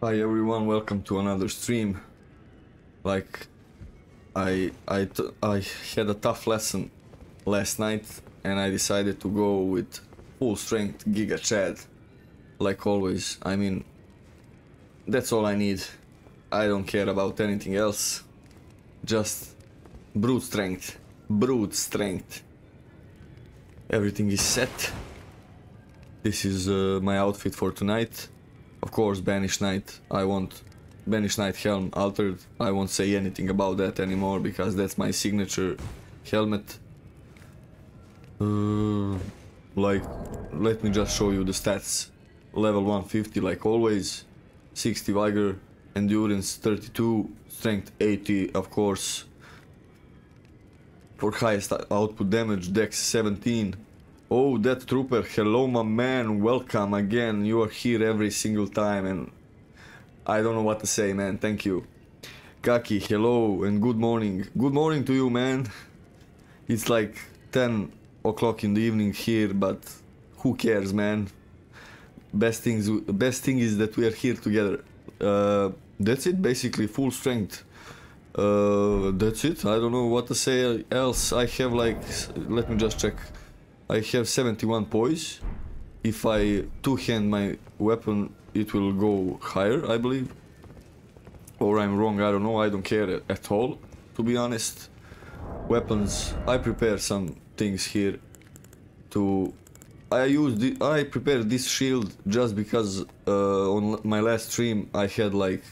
Hi everyone, welcome to another stream. Like, I I t- I had a tough lesson last night, and I decided to go with full strength Giga Chad, like always. I mean, that's all I need. I don't care about anything else. Just brute strength, brute strength. Everything is set. This is uh, my outfit for tonight. Of course, Banish Knight. I want Banish Knight helm altered. I won't say anything about that anymore because that's my signature helmet. Uh, like, let me just show you the stats. Level 150 like always. 60 vigor, endurance 32, strength 80 of course. For highest output damage, dex 17. Oh, that trooper, hello my man, welcome again. You are here every single time and I don't know what to say, man. Thank you. Kaki, hello and good morning. Good morning to you, man. It's like 10 o'clock in the evening here, but who cares, man? Best things, best thing is that we are here together. Uh, that's it, basically full strength. Uh, that's it. I don't know what to say else. I have like, let me just check. I have 71 poise. If I two-hand my weapon, it will go higher, I believe. Or I'm wrong, I don't know, I don't care at all, to be honest. Weapons, I prepare some things here to... I use the, I prepared this shield just because uh, on my last stream I had like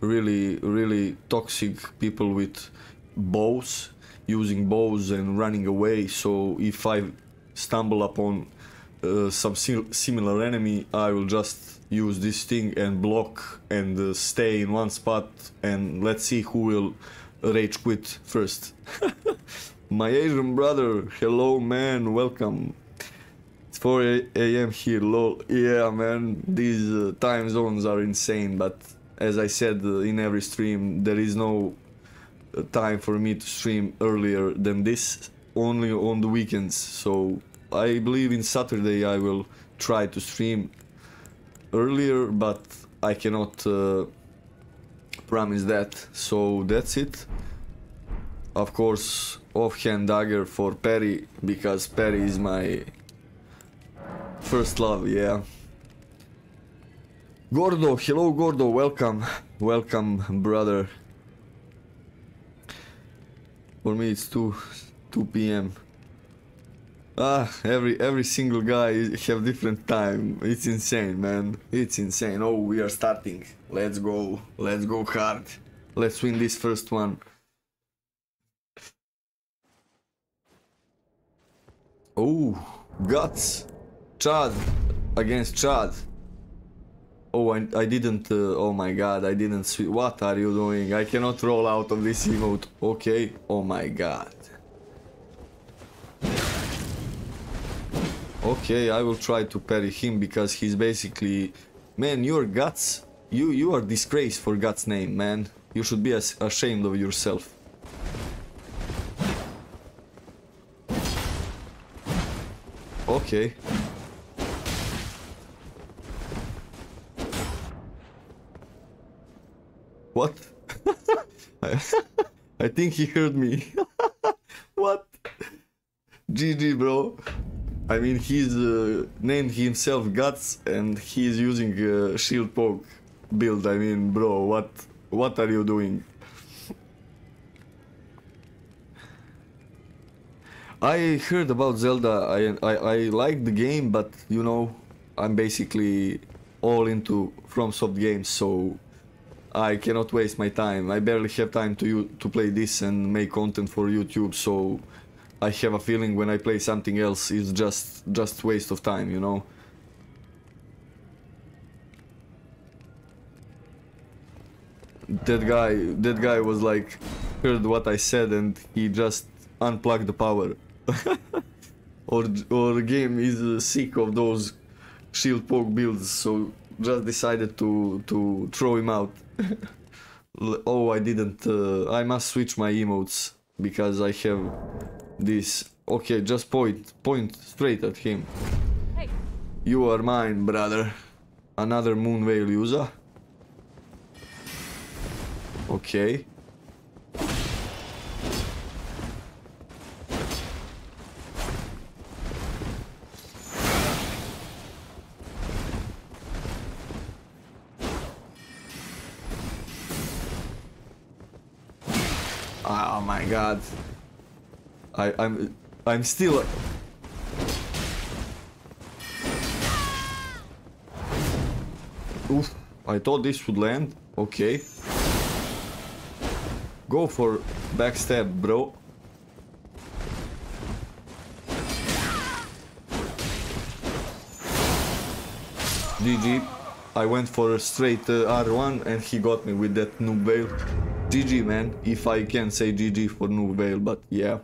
really, really toxic people with bows, using bows and running away, so if I stumble upon uh, some sim similar enemy, I will just use this thing and block and uh, stay in one spot and let's see who will rage quit first. My Asian brother, hello man, welcome. It's 4 a.m. here, lol. Yeah man, these uh, time zones are insane, but as I said uh, in every stream, there is no uh, time for me to stream earlier than this, only on the weekends, so I believe in Saturday I will try to stream earlier, but I cannot uh, promise that. So that's it. Of course, offhand dagger for parry, because parry is my first love, yeah. Gordo, hello Gordo, welcome, welcome brother. For me it's 2, 2 p.m. Ah, every every single guy have different time. It's insane, man. It's insane. Oh, we are starting. Let's go. Let's go hard. Let's win this first one. Oh, guts. Chad against Chad. Oh, I, I didn't. Uh, oh my god, I didn't. What are you doing? I cannot roll out of this emote. Okay. Oh my god. Okay, I will try to parry him because he's basically... Man, your guts... You you are disgrace for God's name, man. You should be as ashamed of yourself. Okay. What? I, I think he heard me. what? GG, bro. I mean, he's uh, named himself Guts and he's using a shield poke build. I mean, bro, what what are you doing? I heard about Zelda. I, I I like the game, but you know, I'm basically all into FromSoft games, so I cannot waste my time. I barely have time to to play this and make content for YouTube, so I have a feeling when I play something else it's just just waste of time, you know. That guy, that guy was like, heard what I said and he just unplugged the power. or or game is sick of those shield poke builds, so just decided to to throw him out. oh, I didn't. Uh, I must switch my emotes because I have this. Okay, just point, point straight at him. Hey. You are mine, brother. Another Moonveil user. Okay. Ah, oh my god. I, I'm I'm still Oof, I thought this would land. Okay. Go for backstab, bro. GG. I went for a straight uh, R1 and he got me with that noob veil. GG man, if I can say GG for noob veil, but yeah.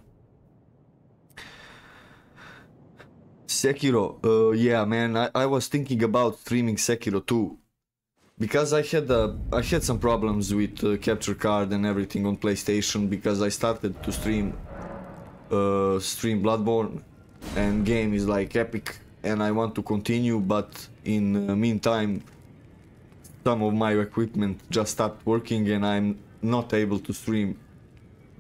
Sekiro, uh, yeah man, I, I was thinking about streaming Sekiro too. Because I had uh, I had some problems with uh, capture card and everything on PlayStation because I started to stream uh, stream Bloodborne and game is like epic and I want to continue but in the meantime some of my equipment just stopped working and I'm not able to stream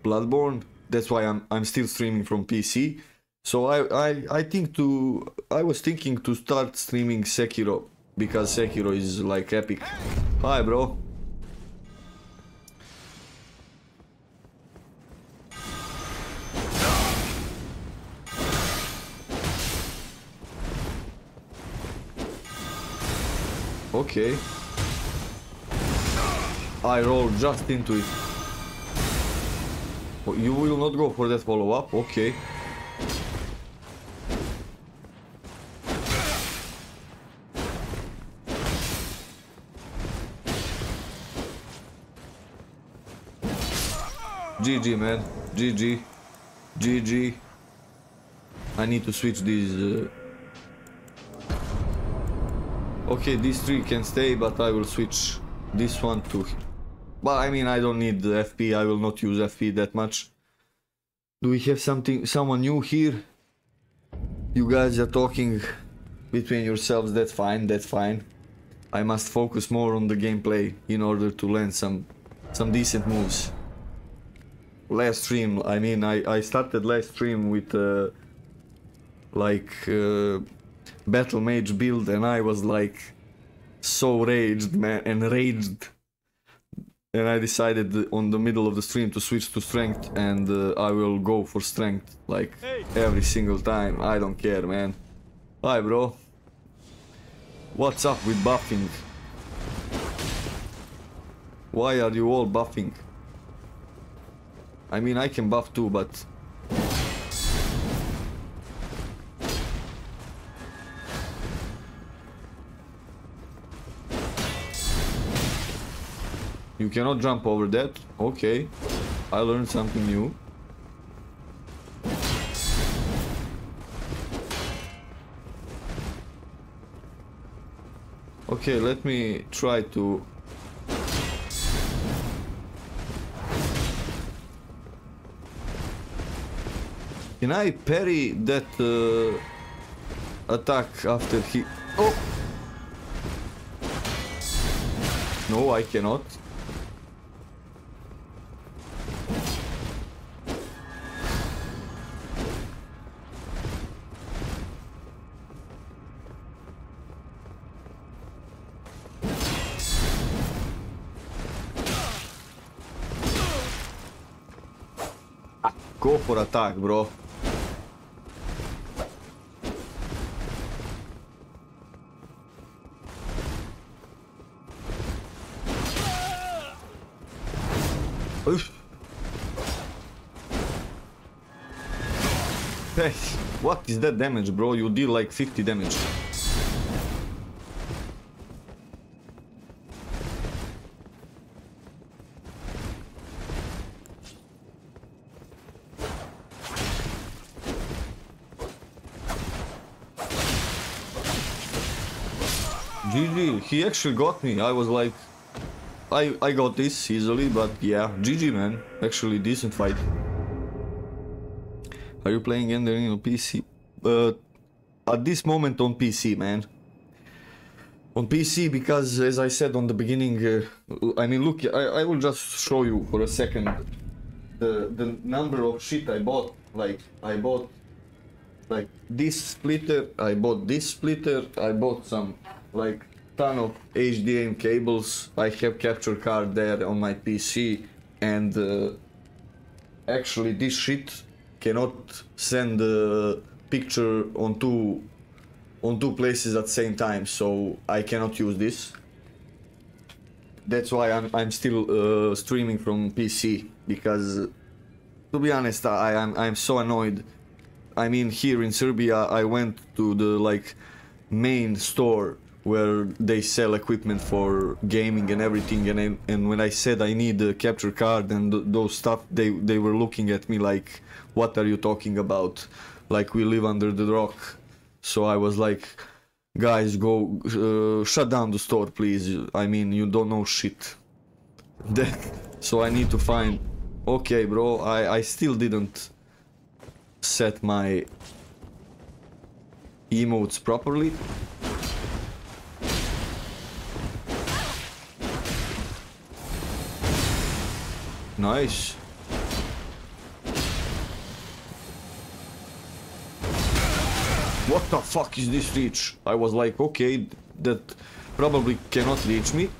Bloodborne. That's why I'm I'm still streaming from PC. So I I I think to I was thinking to start streaming Sekiro because Sekiro is like epic. Hi, bro. Okay. I roll just into it. Oh, you will not go for that follow-up? Okay. GG man, GG, GG. I need to switch these. Uh... Okay, these three can stay, but I will switch this one to. But I mean, I don't need the FP. I will not use FP that much. Do we have something, someone new here? You guys are talking between yourselves. That's fine. That's fine. I must focus more on the gameplay in order to land some, some decent moves last stream i mean i i started last stream with uh, like uh, battle mage build and i was like so raged man enraged and i decided on the middle of the stream to switch to strength and uh, i will go for strength like every single time. I don't care man. Hi bro. What's up with buffing? Why are you all buffing I mean, I can buff too, but... You cannot jump over that? Okay. I learned something new. Okay, let me try to Can I parry that uh, attack after he... Oh! No, I cannot. Go for attack, bro. Hey, what is that damage, bro? You deal like 50 damage. GG, he actually got me. I was like, I, I got this easily, but yeah, GG man. Actually decent fight. Are you playing Elden Ring on PC? Uh, at this moment on PC, man. on PC because, as I said on the beginning, uh, I mean, look, I, I will just show you for a second the the number of shit I bought. Like I bought like this splitter, I bought this splitter, I bought some like ton of HDMI cables. I have capture card there on my PC, and uh, actually this shit cannot send a picture on two on two places at the same time, so I cannot use this. That's why I'm, I'm still uh, streaming from PC because, to be honest, I am I'm so annoyed. I mean, here in Serbia, I went to the like main store where they sell equipment for gaming and everything, and I, and when I said I need a capture card and th those stuff, they they were looking at me like, "What are you talking about? Like we live under the rock." So I was like, guys, go uh, shut down the store, please. I mean, you don't know shit. so I need to find. Okay, bro. I I still didn't set my emotes properly. Nice. What the fuck is this reach? I was like, okay, that probably cannot reach me.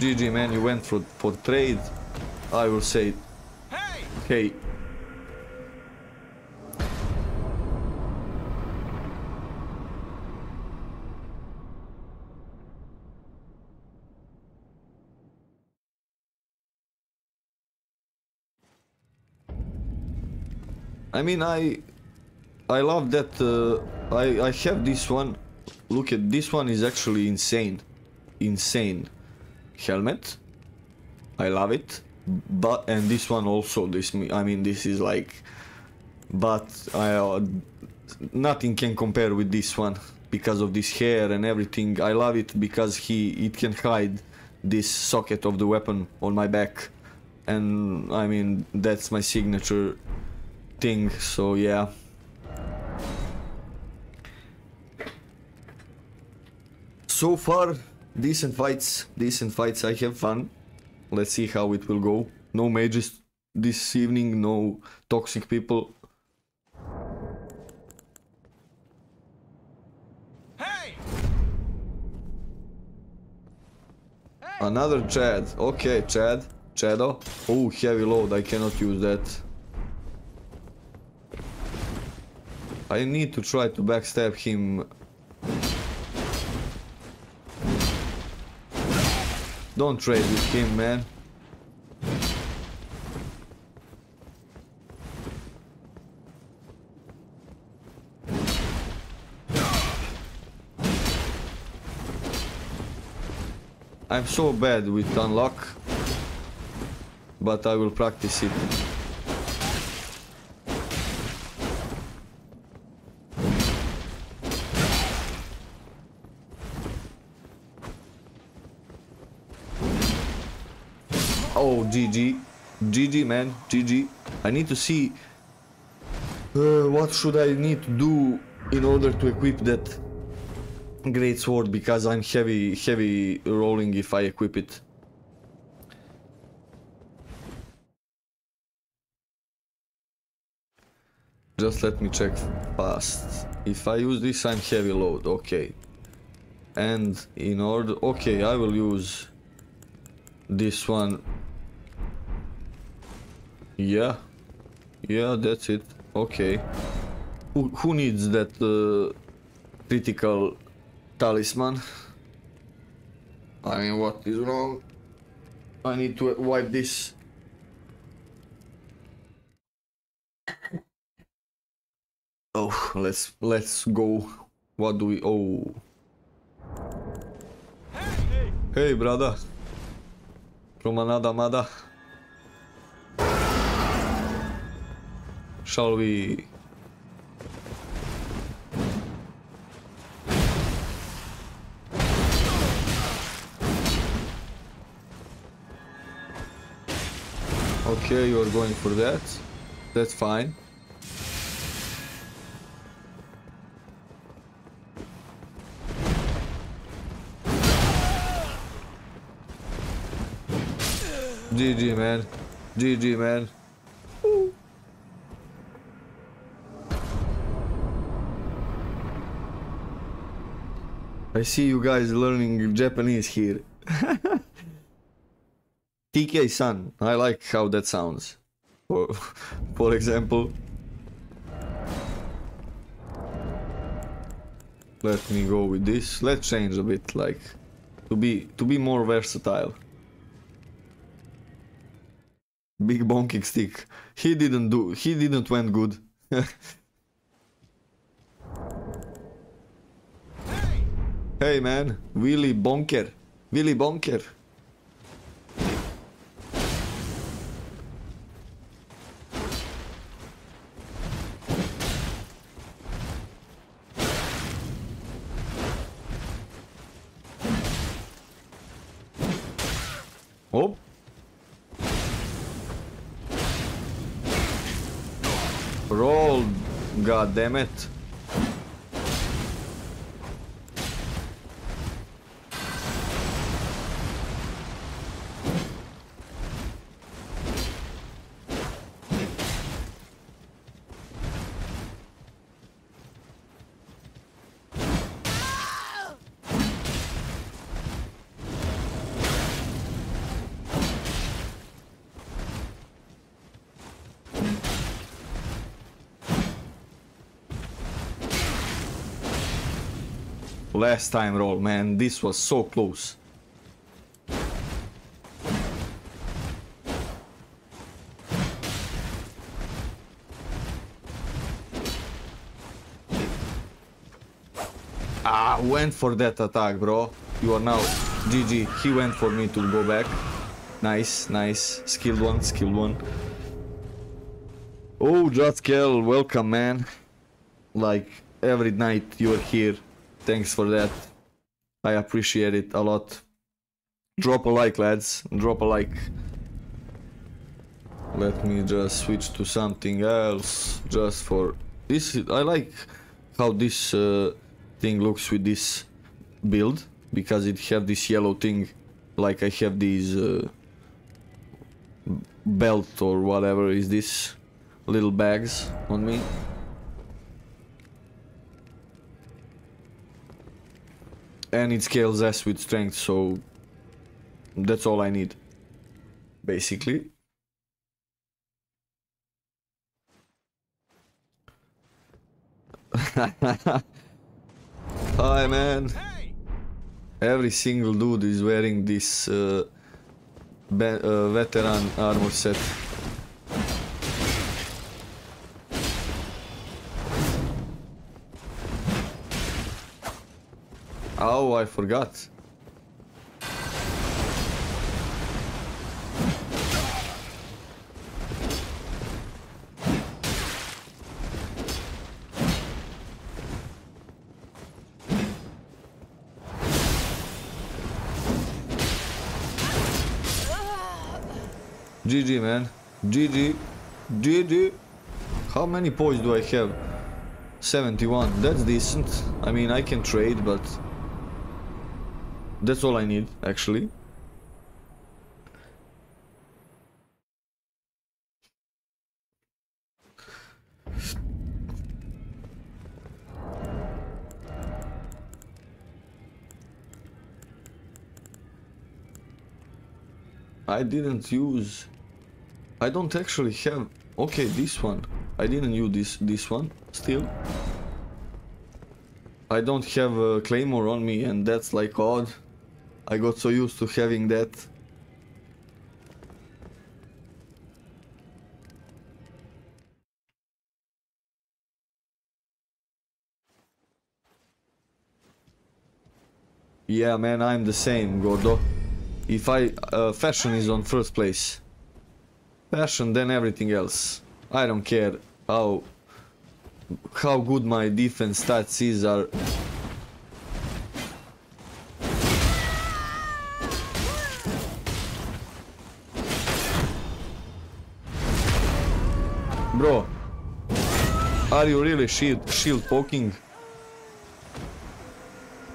GG man, you went for, for trade. I will say, hey. I mean, I I love that uh, I I have this one. Look at this one is actually insane, insane helmet. I love it, but and this one also. This I mean, this is like, but I uh, nothing can compare with this one because of this hair and everything. I love it because he it can hide this socket of the weapon on my back, and I mean that's my signature thing, so yeah. So far, decent fights, decent fights, I have fun. Let's see how it will go. No mages this evening, no toxic people. Hey! Another Chad. Okay, Chad. Chado. Oh, heavy load. I cannot use that. I need to try to backstab him. Don't trade with him, man. I'm so bad with unlock, but I will practice it. Oh, GG. GG, man. GG. I need to see uh, what should I need to do in order to equip that great sword because I'm heavy, heavy rolling if I equip it. Just let me check fast. If I use this, I'm heavy load. Okay. And in order... Okay, I will use this one yeah. Yeah, that's it. Okay. Who, who needs that uh, critical talisman? I mean, what is wrong? I need to wipe this. Oh, let's let's go. What do we? Oh. Hey, brother. From another mother. Shall we... Okay, you're going for that. That's fine. GG, man. GG, man. I see you guys learning Japanese here. TK San, I like how that sounds. For, for example. Let me go with this. Let's change a bit, like to be to be more versatile. Big bonking stick. He didn't do. He didn't went good. hey man, Willy Bonker, Willy Bonker. Oh. Roll, god damn it. Last time roll, man, this was so close. Ah, went for that attack, bro. You are now GG. He went for me to go back. Nice, nice. Skilled one, skilled one. Oh, Jotkel, welcome, man. Like, every night you're here. Thanks for that. I appreciate it a lot. Drop a like, lads. Drop a like. Let me just switch to something else. Just for this. I like how this uh, thing looks with this build because it have this yellow thing. Like I have these uh, belt or whatever is this little bags on me. And it scales S with strength, so that's all I need, basically. Hi man! Every single dude is wearing this uh, uh, veteran armor set. Oh, I forgot. GG man. GG. GG. How many points do I have? 71. That's decent. I mean, I can trade, but that's all I need, actually. I didn't use... I don't actually have... Okay, this one. I didn't use this, this one, still. I don't have a claymore on me and that's like odd. I got so used to having that. Yeah, man, I'm the same, Gordo. If I... Uh, fashion is on first place. Fashion, then everything else. I don't care how... How good my defense stats is are are you really shield shield poking?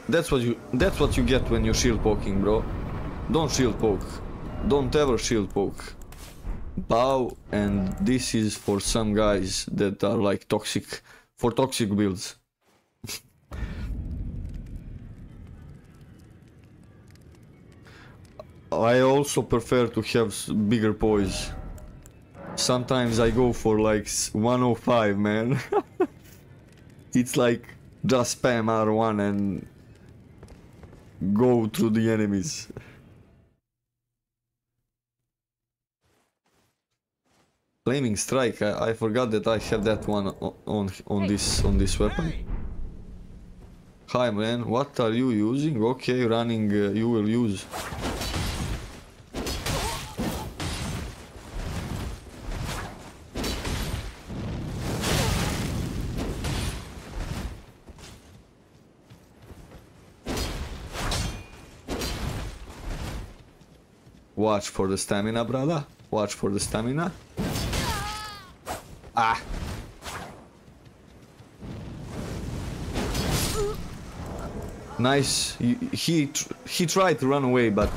That's what you that's what you get when you shield poking, bro. Don't shield poke. don't ever shield poke. Bow, and this is for some guys that are like toxic, for toxic builds. I also prefer to have bigger poise. Sometimes I go for like 105, man. it's like just spam R1 and go through the enemies. Flaming strike. I, I forgot that I have that one on on this on this weapon. Hi man, what are you using? Okay, running. Uh, you will use. Watch for the stamina, brother. Watch for the stamina. Ah. Nice. He he, tried to run away, but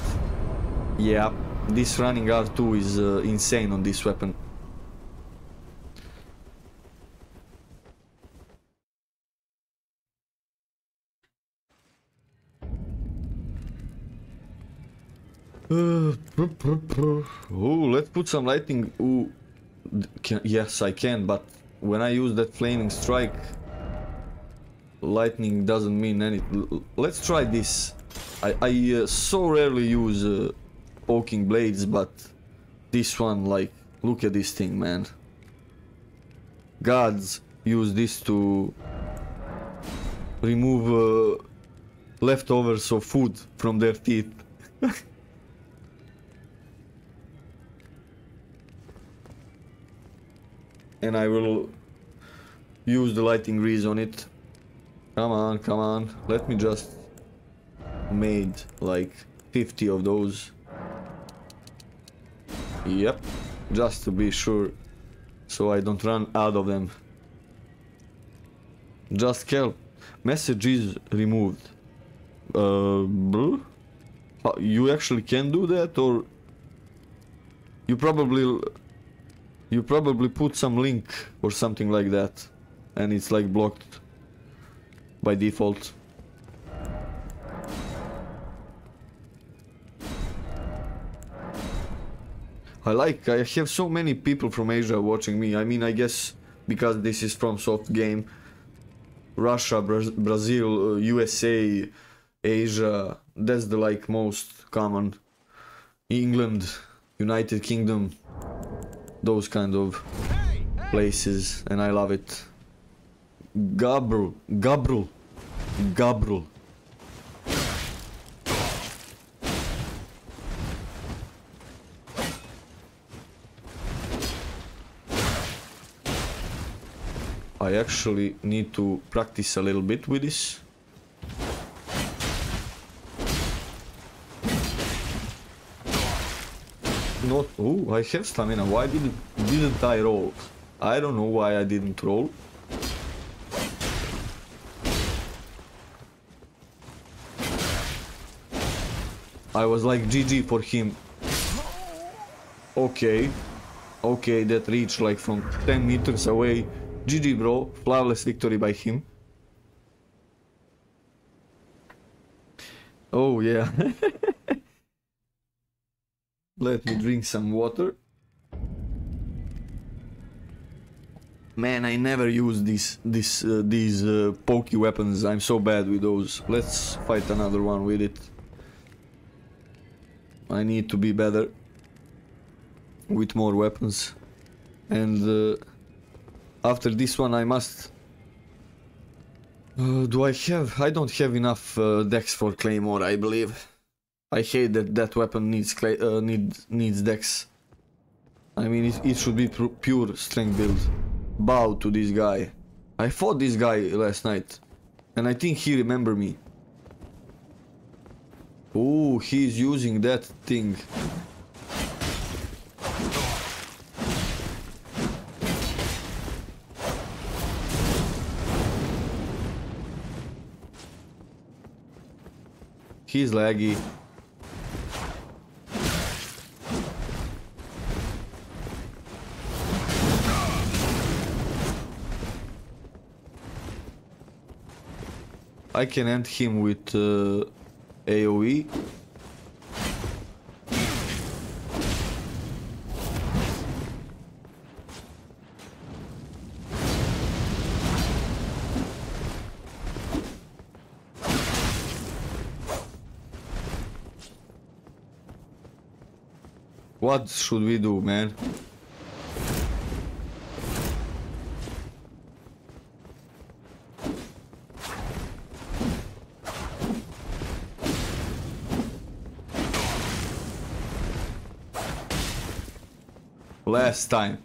yeah, this running R2 is uh, insane on this weapon. Oh, let's put some lightning. Ooh, can, yes, I can, but when I use that flaming strike, lightning doesn't mean anything. Let's try this. I, I uh, so rarely use uh, poking blades, but this one, like, look at this thing, man. Gods use this to remove uh, leftovers of food from their teeth. and I will use the lighting grease on it. Come on, come on. Let me just made like 50 of those. Yep, just to be sure, so I don't run out of them. Just kelp. Message is removed. Uh, you actually can do that, or you probably you probably put some link or something like that, and it's like blocked by default. I like, I have so many people from Asia watching me. I mean, I guess because this is FromSoft game. Russia, Bra- Brazil, uh, USA, Asia, that's the like most common. England, United Kingdom, those kind of places, and I love it. Gabriel, Gabriel, Gabriel. I actually need to practice a little bit with this. Not. Oh, I have stamina. Why didn't didn't I roll? I don't know why I didn't roll. I was like GG for him. Okay. Okay, that reached like from 10 meters away. GG bro, flawless victory by him. Oh yeah. Let me drink some water. Man, I never use these this uh, these uh, pokey weapons. I'm so bad with those. Let's fight another one with it. I need to be better with more weapons. And uh, after this one, I must. Uh, do I have? I don't have enough uh, dex for claymore. I believe. I hate that that weapon needs clay, uh, need, needs dex. I mean, it, it should be pu- pure strength build. Bow to this guy. I fought this guy last night, and I think he remember me. Oh, he's using that thing. He's laggy. I can end him with uh, AoE. What should we do, man? Last time.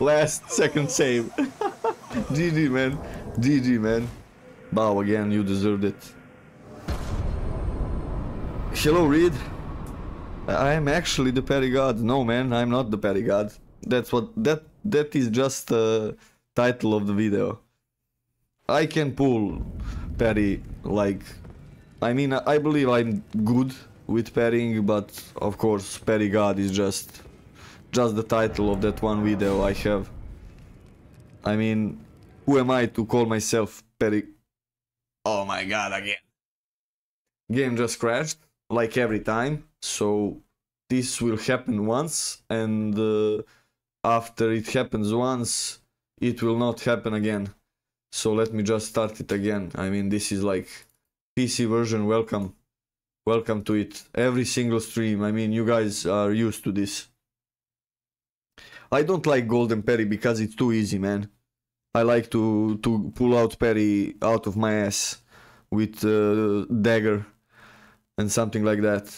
Last second save. GG man. GG man. Bow again, you deserved it. Hello Reed. I am actually the parry god. No man, I'm not the parry god. That's what that that is just the title of the video. I can pull parry like I mean I believe I'm good with parrying but of course parry god is just just the title of that one video I have. I mean who am I to call myself parry Oh my god again. Game just crashed like every time. So this will happen once and uh, after it happens once it will not happen again. So let me just start it again. I mean this is like pc version. Welcome. Welcome to it. Every single stream. I mean you guys are used to this. I don't like golden parry because it's too easy man. I like to to pull out parry out of my ass with uh, dagger and something like that.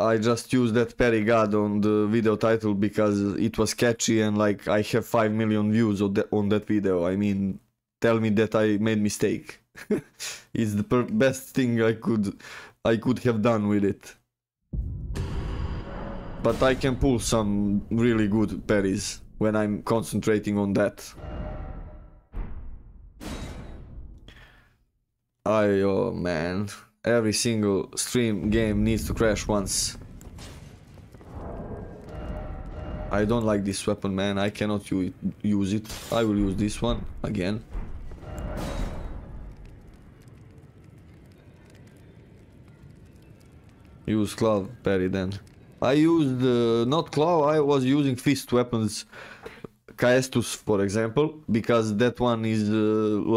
I just used that parry god on the video title because it was catchy and like I have 5 million views on that, on that video. I mean, tell me that I made mistake. it's the best thing I could I could have done with it. But I can pull some really good parries when I'm concentrating on that. Oh man, every single stream game needs to crash once. I don't like this weapon, man. I cannot use it. I will use this one again. Use claw parry then. I used uh, not claw. I was using fist weapons, Caestus for example, because that one is uh,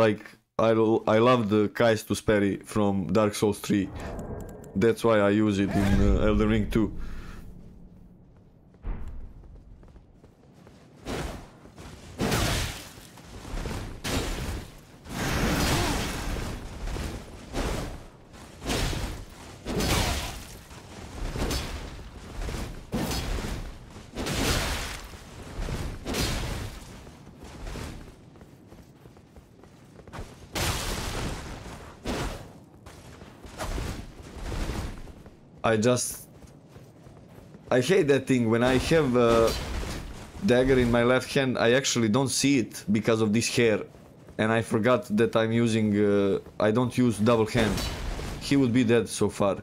like I, I love the Caestus parry from Dark Souls 3. That's why I use it in uh, Elden Ring 2. I just... I hate that thing. When I have a dagger in my left hand, I actually don't see it because of this hair. And I forgot that I'm using... Uh, I don't use double hand. He would be dead so far.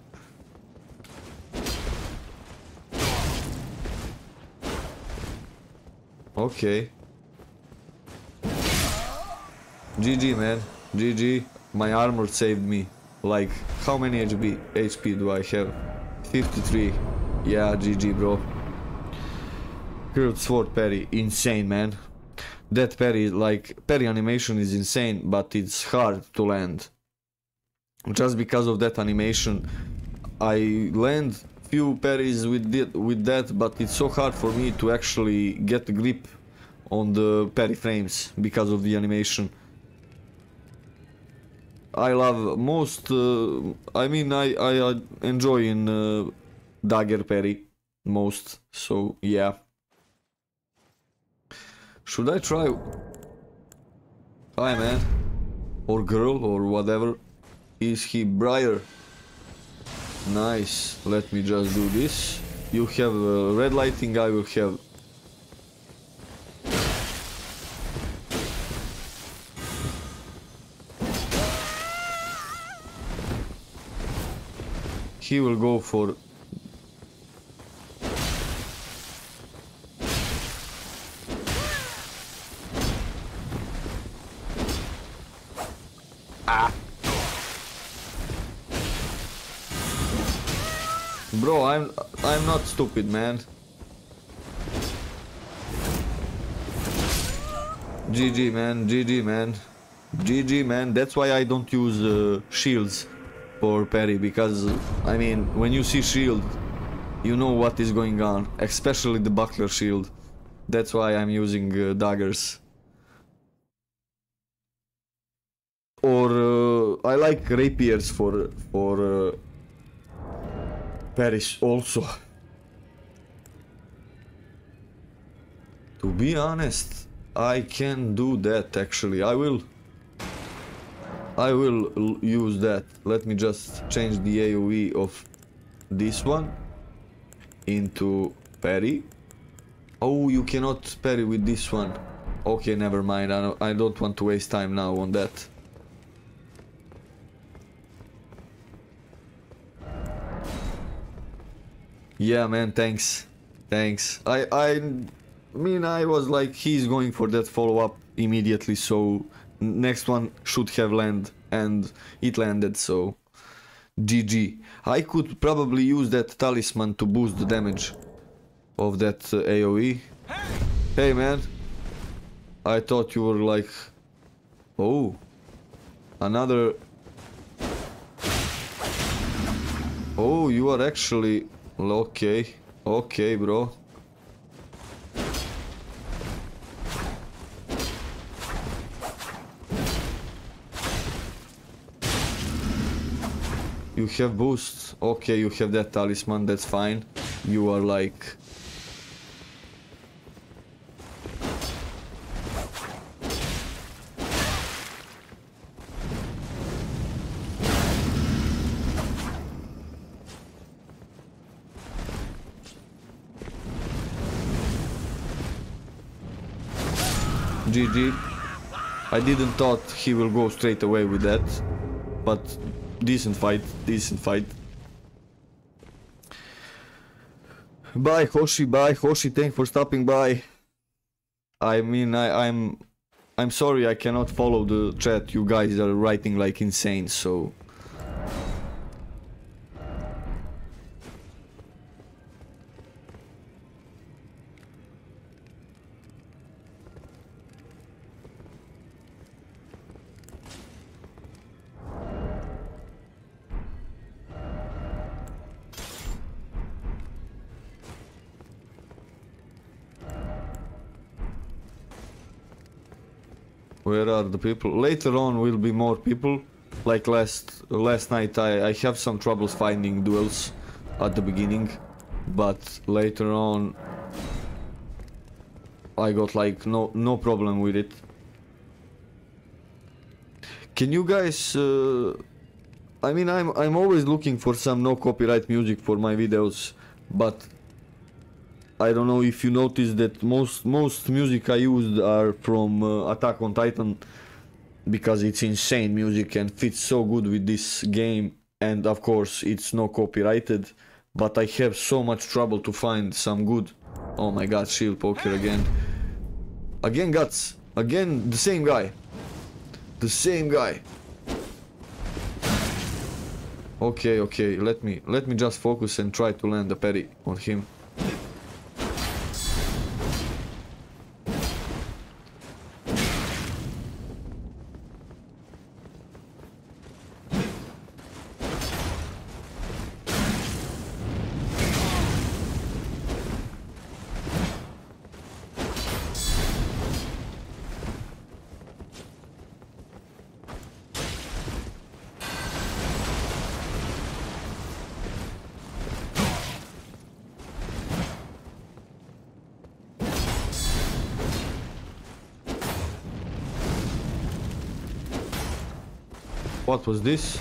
Okay. GG man. GG. My armor saved me. Like, how many HP, HP do I have? 53. Yeah, GG, bro. Curved sword parry, insane, man. That parry, like, parry animation is insane, but it's hard to land. Just because of that animation, I land few parries with, with that, but it's so hard for me to actually get grip on the parry frames because of the animation. I love most. Uh, I mean, I I enjoy in uh, dagger parry most. So yeah. Should I try? Hi man, or girl or whatever. Is he Briar? Nice. Let me just do this. You have uh, red lighting. I will have he will go for Ah. Bro, I'm I'm not stupid, man. GG, man. GG, man. GG, man. That's why I don't use uh, shields for parry because I mean, when you see shield, you know what is going on, especially the buckler shield. That's why I'm using uh, daggers. Or uh, I like rapiers for for uh, also. To be honest, I can do that actually. I will. I will use that. Let me just change the AoE of this one into parry. Oh, you cannot parry with this one. Okay, never mind. I don't, want to waste time now on that. Yeah, man, thanks. Thanks. I I mean I was like he's going for that follow up immediately, so next one should have land and it landed, so GG. I could probably use that talisman to boost the damage of that uh, AoE. Hey man. I thought you were like Oh. Another Oh, you are actually okay. Okay, bro. You have boost. Okay, you have that talisman. That's fine. You are like GG. I didn't thought he will go straight away with that, but decent fight, decent fight. Bye Hoshi, bye Hoshi, thanks for stopping by. I mean, I, I'm, I'm sorry I cannot follow the chat. You guys are writing like insane, so. Where are the people? Later on will be more people. Like last last night I, I have some troubles finding duels at the beginning. But later on I got like no no problem with it. Can you guys uh, I mean I'm I'm always looking for some no copyright music for my videos but I don't know if you noticed that most most music I used are from uh, Attack on Titan because it's insane music and fits so good with this game and of course it's no copyrighted but I have so much trouble to find some good oh my god shield poker again. Again guts. Again the same guy. The same guy. Okay okay let me let me just focus and try to land a parry on him was this?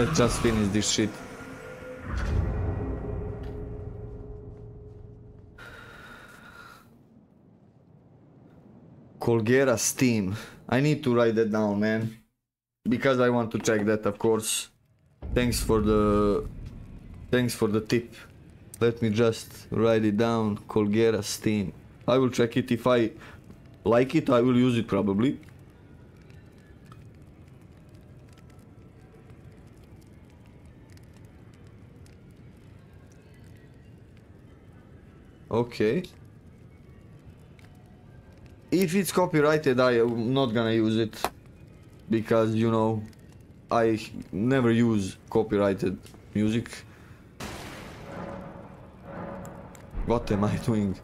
Let's just finish this shit. Colgera Steam. I need to write that down, man. Because I want to check that, of course. Thanks for the... Thanks for the tip. Let me just write it down. Colgera Steam. I will check it. If I like it, I will use it probably. Okay. If it's copyrighted, I am not gonna use it. Because, you know, I never use copyrighted music. What am I doing?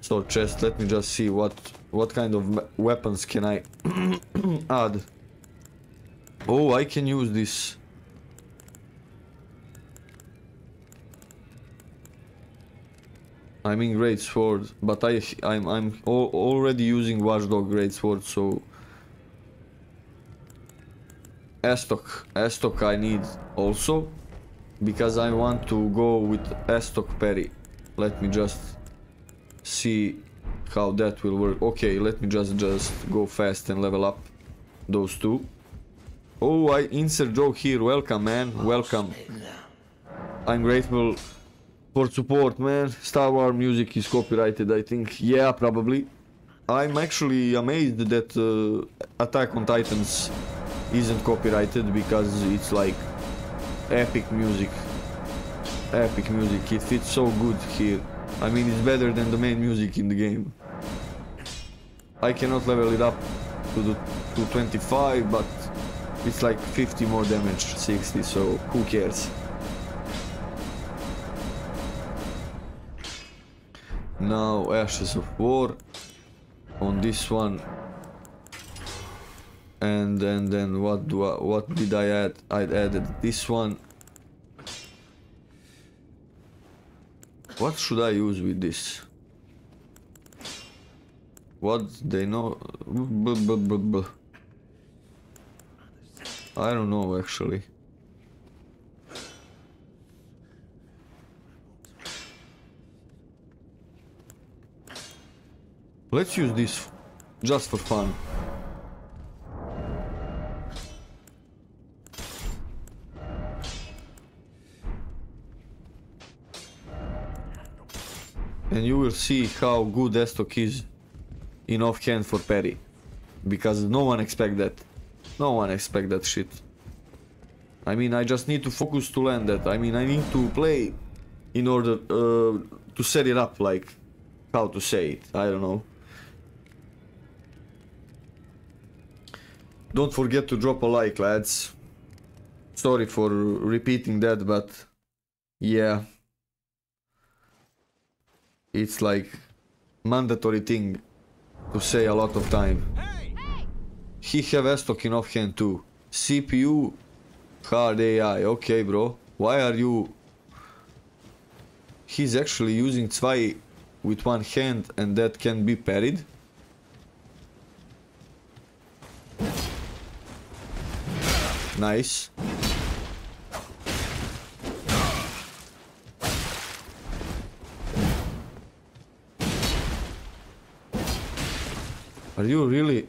So chest, let me just see what what kind of weapons can I add. Oh, I can use this. I'm in great sword, but I I'm I'm already using watchdog great sword, so Estoc Estoc I need also because I want to go with Estoc parry. Let me just see how that will work. Okay, let me just just go fast and level up those two. Oh, I insert joke here. Welcome, man. Welcome. I'm grateful for support, man. Star Wars music is copyrighted, I think. Yeah, probably. I'm actually amazed that uh, Attack on Titans isn't copyrighted because it's like epic music. Epic music. It fits so good here. I mean, it's better than the main music in the game. I cannot level it up to the to 25, but it's like 50 more damage, 60, so who cares? Now Ashes of War on this one. And then then what do I, what did I add? I added this one. What should I use with this? What they know? I don't know actually. Let's use this just for fun. And you will see how good Estoc is in offhand for parry. Because no one expect that. No one expect that shit. I mean, I just need to focus to land that. I mean, I need to play in order uh, to set it up, like, how to say it. I don't know. Don't forget to drop a like, lads. Sorry for repeating that, but yeah. It's like mandatory thing to say a lot of time. He have Estoc in offhand too. CPU, hard AI. Okay, bro. Why are you... He's actually using Zwei with one hand and that can be parried. Nice. Are you really...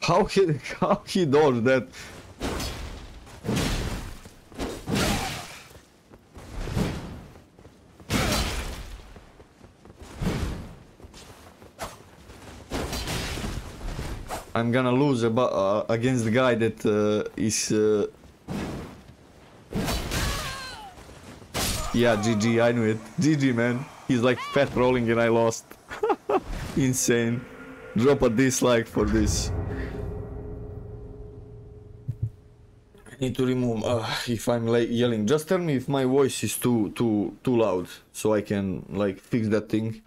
How he, how he dodged that? I'm gonna lose abo- uh, against the guy that uh, is. Uh... Yeah, GG, I knew it. GG, man. He's like fat rolling and I lost. Insane. Drop a dislike for this. I need to remove uh, if I'm like yelling. Just tell me if my voice is too too too loud so I can like fix that thing.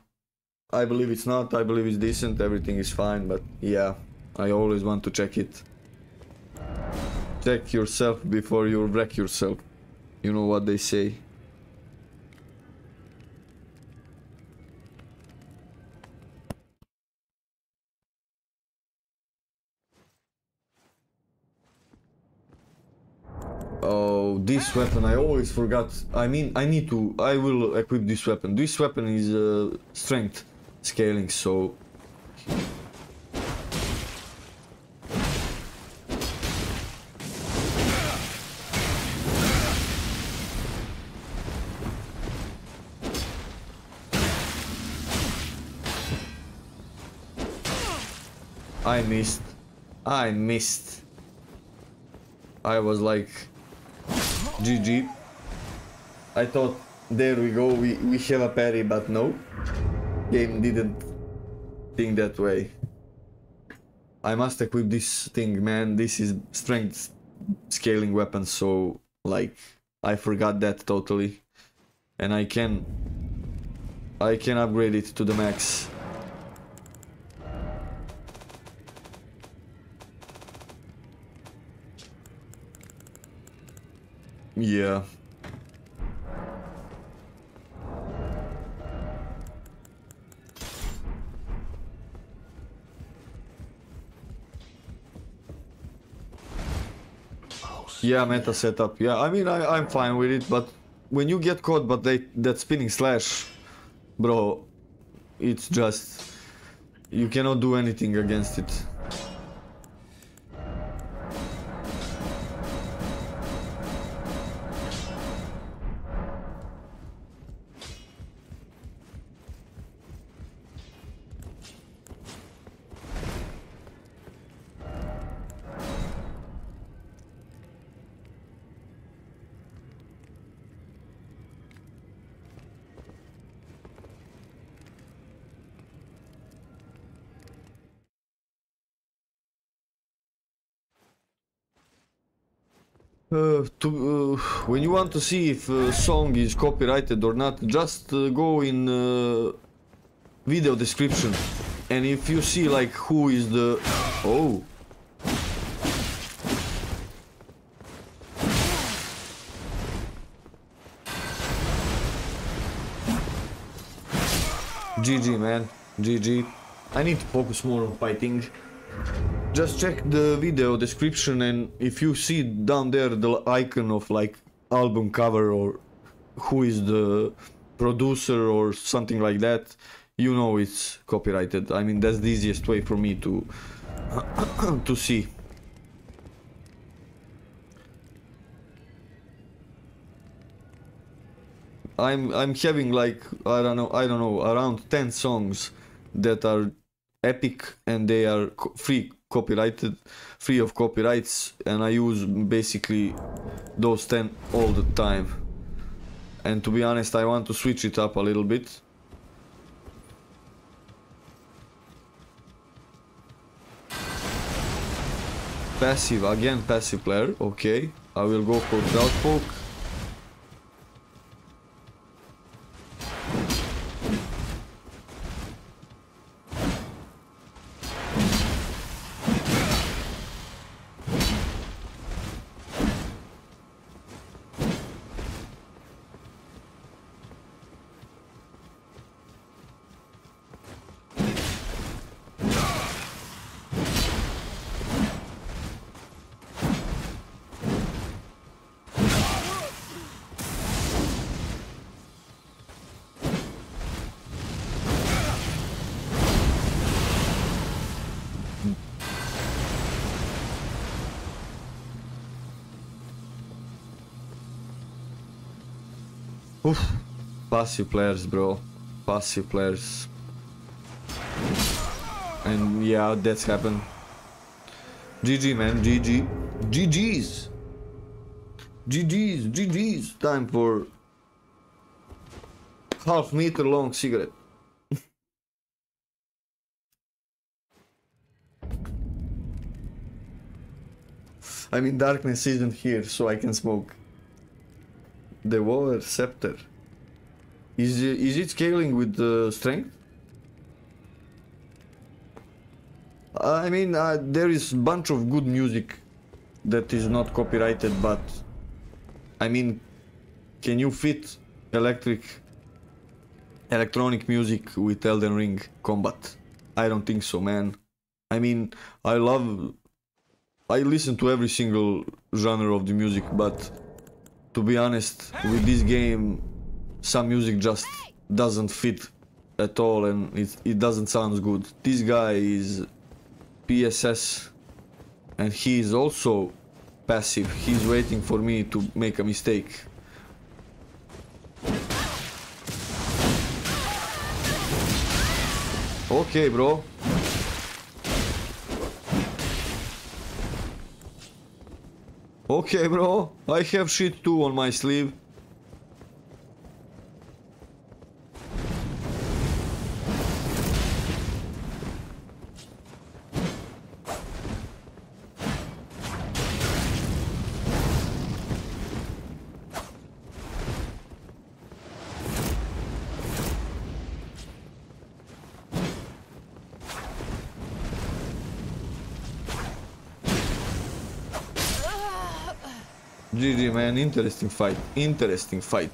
I believe it's not. I believe it's decent. Everything is fine. But yeah, I always want to check it. Check yourself before you wreck yourself. You know what they say. Oh, this weapon, I always forgot. I mean, I need to, I will equip this weapon. This weapon is uh, strength scaling, so... I missed. I missed. I was like, GG. I thought, there we go, we, we have a parry, but no. Game didn't think that way. I must equip this thing, man. This is strength scaling weapon, so like I forgot that totally. And I can I can upgrade it to the max. Yeah. Yeah, meta setup. Yeah, I mean, I, I'm fine with it, but when you get caught but they, that spinning slash, bro, it's just... You cannot do anything against it. Uh, to, uh, when you want to see if a song is copyrighted or not, just uh, go in uh, video description and if you see like who is the... Oh! GG man, GG. I need to focus more on fighting. Just check the video description and if you see down there the icon of like album cover or who is the producer or something like that, you know it's copyrighted. I mean that's the easiest way for me to to see. I'm I'm having like I don't know I don't know around 10 songs that are epic and they are free copyrighted free of copyrights and I use basically those 10 all the time. And to be honest I want to switch it up a little bit. Passive again passive player. Okay I will go for drought poke Passive players, bro. Passive players. And yeah, that's happened. GG, man. GG. GG's. GG's. GG's. Time for half meter long cigarette. I mean, darkness isn't here, so I can smoke. The War Scepter. Is, is it scaling with uh, strength? I mean, uh, there is a bunch of good music that is not copyrighted, but I mean, can you fit electric electronic music with Elden Ring combat? I don't think so, man. I mean, I love I listen to every single genre of the music, but to be honest, with this game, some music just doesn't fit at all and it, it doesn't sound good. This guy is PSS and he is also passive. He's waiting for me to make a mistake. Okay, bro. Okay, bro. I have shit too on my sleeve. Interesting fight, interesting fight.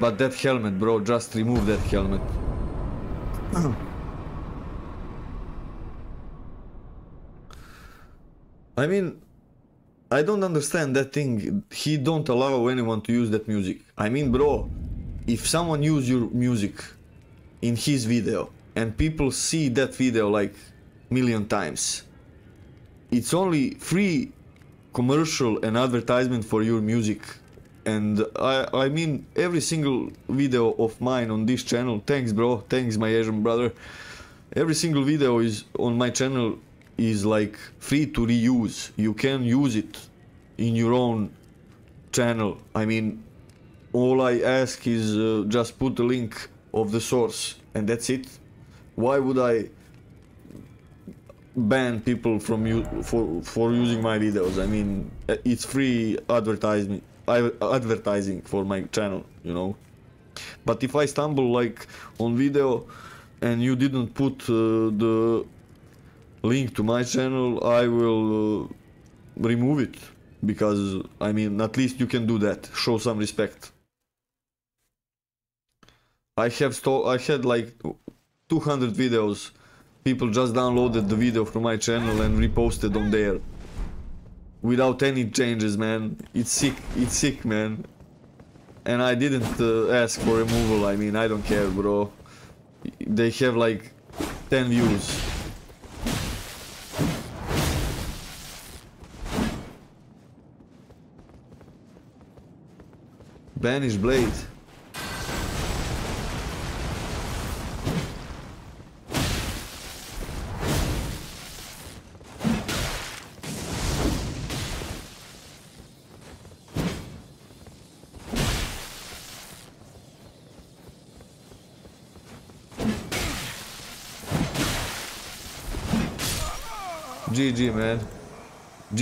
But that helmet bro, just remove that helmet. I mean, I don't understand that thing. He don't allow anyone to use that music. I mean, bro, if someone use your music in his video and people see that video like million times, it's only free commercial and advertisement for your music. And I, I mean, every single video of mine on this channel, thanks bro, thanks my Asian brother. Every single video is on my channel is like free to reuse. You can use it in your own channel. I mean, all I ask is uh, just put the link of the source and that's it. Why would I ban people from you for for using my videos? I mean, it's free advertising advertising for my channel, you know. But if I stumble like on video and you didn't put uh, the link to my channel, I will uh, remove it because I mean at least you can do that. Show some respect. I have sto I had like 200 videos. People just downloaded the video from my channel and reposted on there. Without any changes, man. It's sick. It's sick, man. And I didn't uh, ask for removal. I mean, I don't care, bro. They have like 10 views. Banish Blade.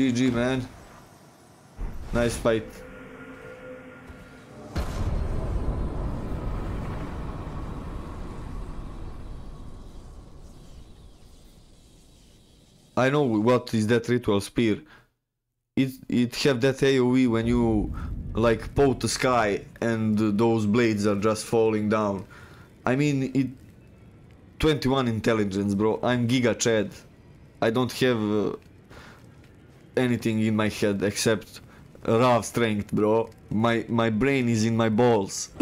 GG man. Nice fight. I know what is that ritual spear. It it have that AoE when you like poke the sky and those blades are just falling down. I mean it 21 intelligence bro. I'm Giga Chad. I don't have uh, anything in my head except raw strength bro. My my brain is in my balls.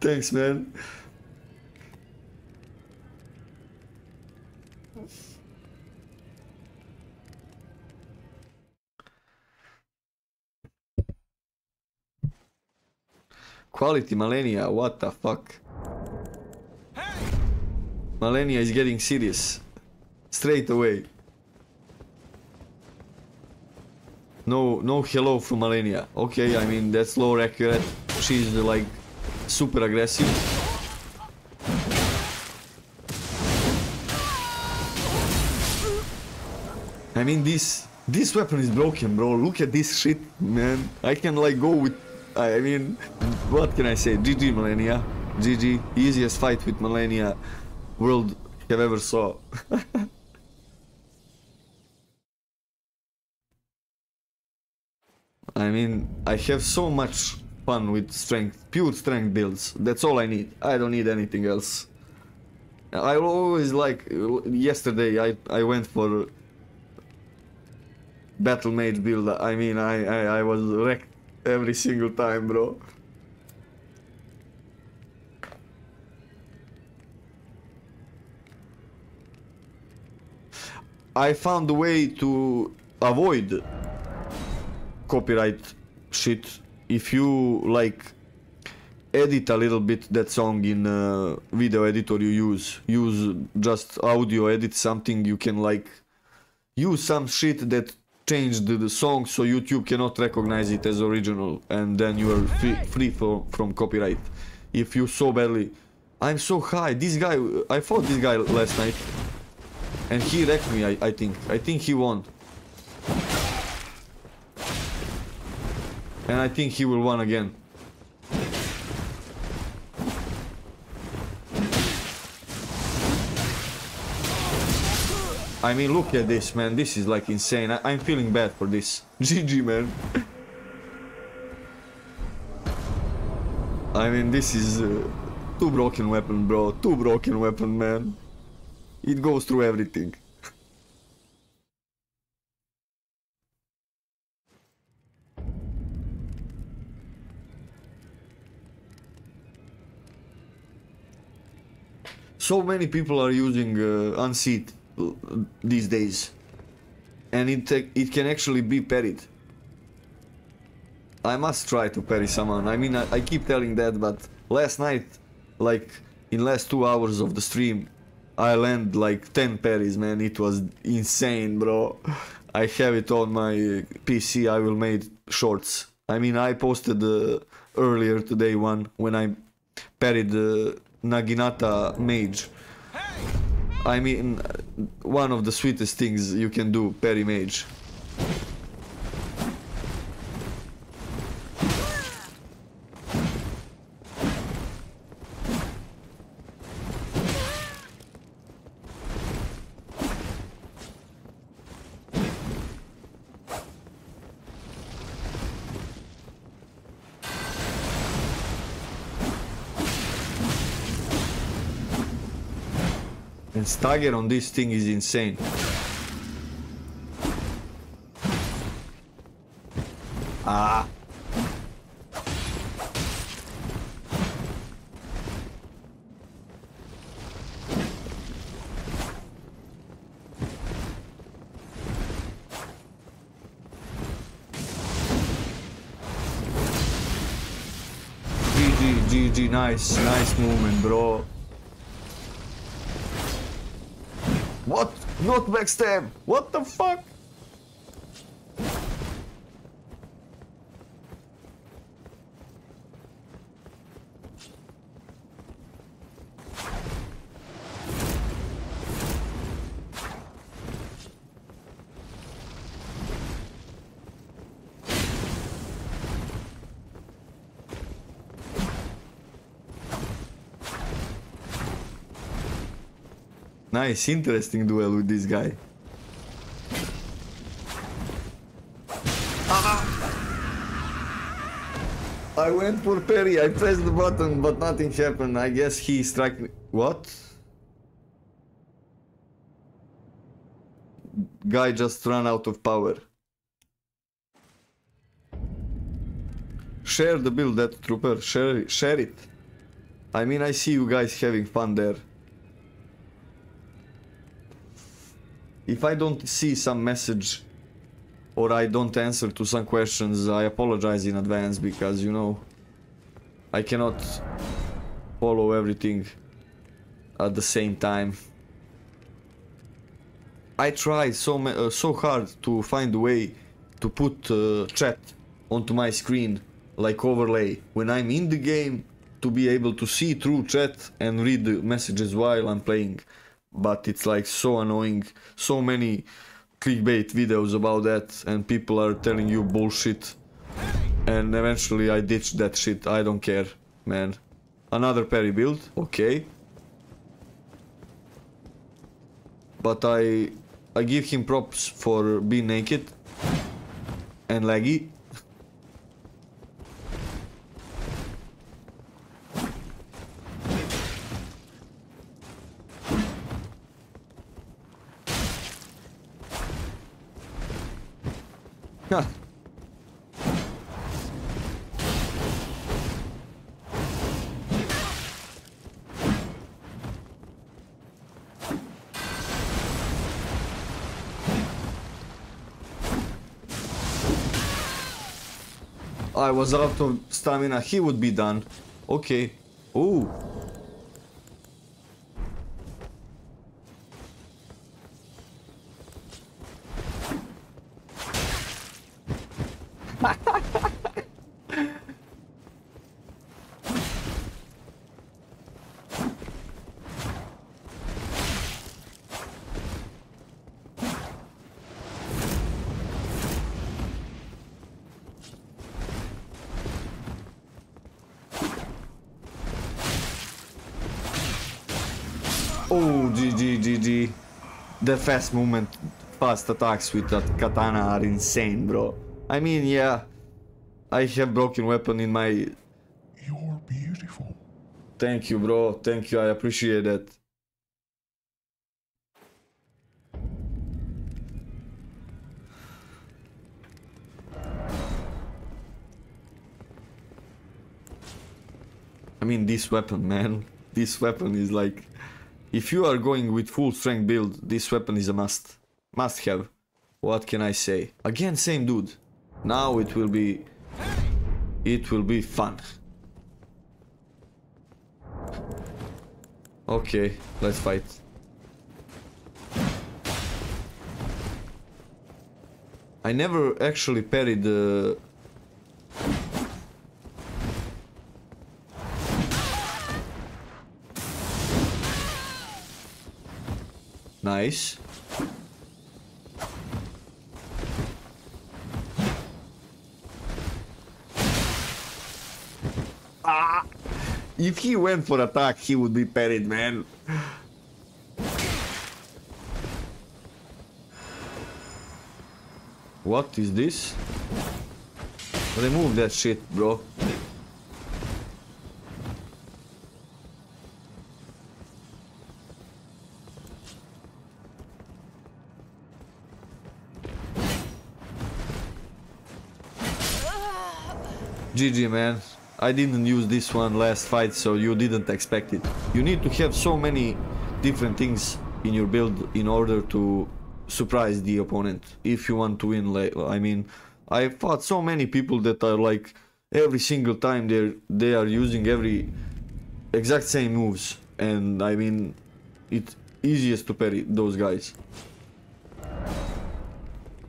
Thanks man. Quality Malenia, what the fuck? Malenia is getting serious. Straight away. No, no hello from Malenia. Okay, I mean, that's low accurate. She's like super aggressive. I mean, this this weapon is broken, bro. Look at this shit, man. I can like go with I mean, what can I say? GG Malenia. GG. Easiest fight with Malenia world have ever saw. I mean, I have so much fun with strength, pure strength builds. That's all I need. I don't need anything else. I always like, yesterday I, I went for battle mage build. I mean, I, I, I was wrecked every single time, bro. I found a way to avoid copyright shit if you like edit a little bit that song in uh, video editor you use use just audio edit something you can like use some shit that changed the, the song so youtube cannot recognize it as original and then you are free, free for, from copyright if you so badly i'm so high this guy i fought this guy last night and he wrecked me, I, I think. I think he won. And I think he will win again. I mean, look at this, man. This is like insane. I am feeling bad for this. GG, man. I mean, this is uh, too broken weapon, bro. Too broken weapon, man. It goes through everything. So many people are using uh, Unsheathe uh, these days and it it can actually be parried I must try to parry someone I mean I, I keep telling that but last night like in last two hours of the stream I land like 10 parries, man. It was insane, bro. I have it on my PC. I will make shorts. I mean, I posted uh, earlier today one when I parried uh, Naginata Mage. I mean, uh, one of the sweetest things you can do, parry Mage. Stagger on this thing is insane. Ah. GG, GG, nice, nice movement, bro. What? Not backstab! What the fuck? Nice, interesting duel with this guy. I went for parry, I pressed the button, but nothing happened. I guess he struck me. What? Guy just ran out of power. Share the build, that trooper. Share, share it. I mean, I see you guys having fun there. If I don't see some message or I don't answer to some questions, I apologize in advance because, you know, I cannot follow everything at the same time. I tried so uh, so hard to find a way to put uh, chat onto my screen like overlay when I'm in the game to be able to see through chat and read the messages while I'm playing but it's like so annoying. So many clickbait videos about that and people are telling you bullshit. And eventually I ditched that shit. I don't care man. Another parry build? Okay. But I I give him props for being naked and laggy. I was out of stamina, he would be done. Okay. Ooh. Fast movement, fast attacks with that katana are insane, bro. I mean, yeah, I have broken weapon in my... You're beautiful. Thank you, bro. Thank you. I appreciate it. I mean, this weapon, man. This weapon is like... If you are going with full strength build, this weapon is a must. Must have. What can I say? Again, same dude. Now it will be... It will be fun. Okay, let's fight. I never actually parried the... Nice. Ah! If he went for attack, he would be parried, man. What is this? Remove that shit, bro. GG man. I didn't use this one last fight, so you didn't expect it. You need to have so many different things in your build in order to surprise the opponent if you want to win. I mean, I fought so many people that are like every single time they they are using every exact same moves, and I mean, it's easiest to parry those guys.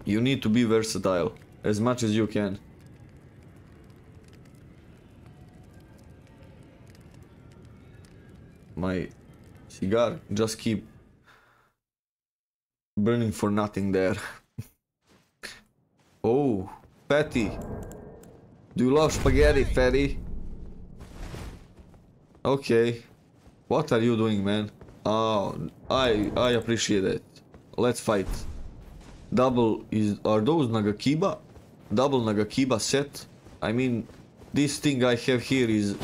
You need to be versatile as much as you can. My cigar just keep burning for nothing there. oh, Fatty. Do you love spaghetti, Fatty? Okay. What are you doing, man? Oh, I I appreciate it. Let's fight. Double is are those Nagakiba? Double Nagakiba set? I mean, this thing I have here is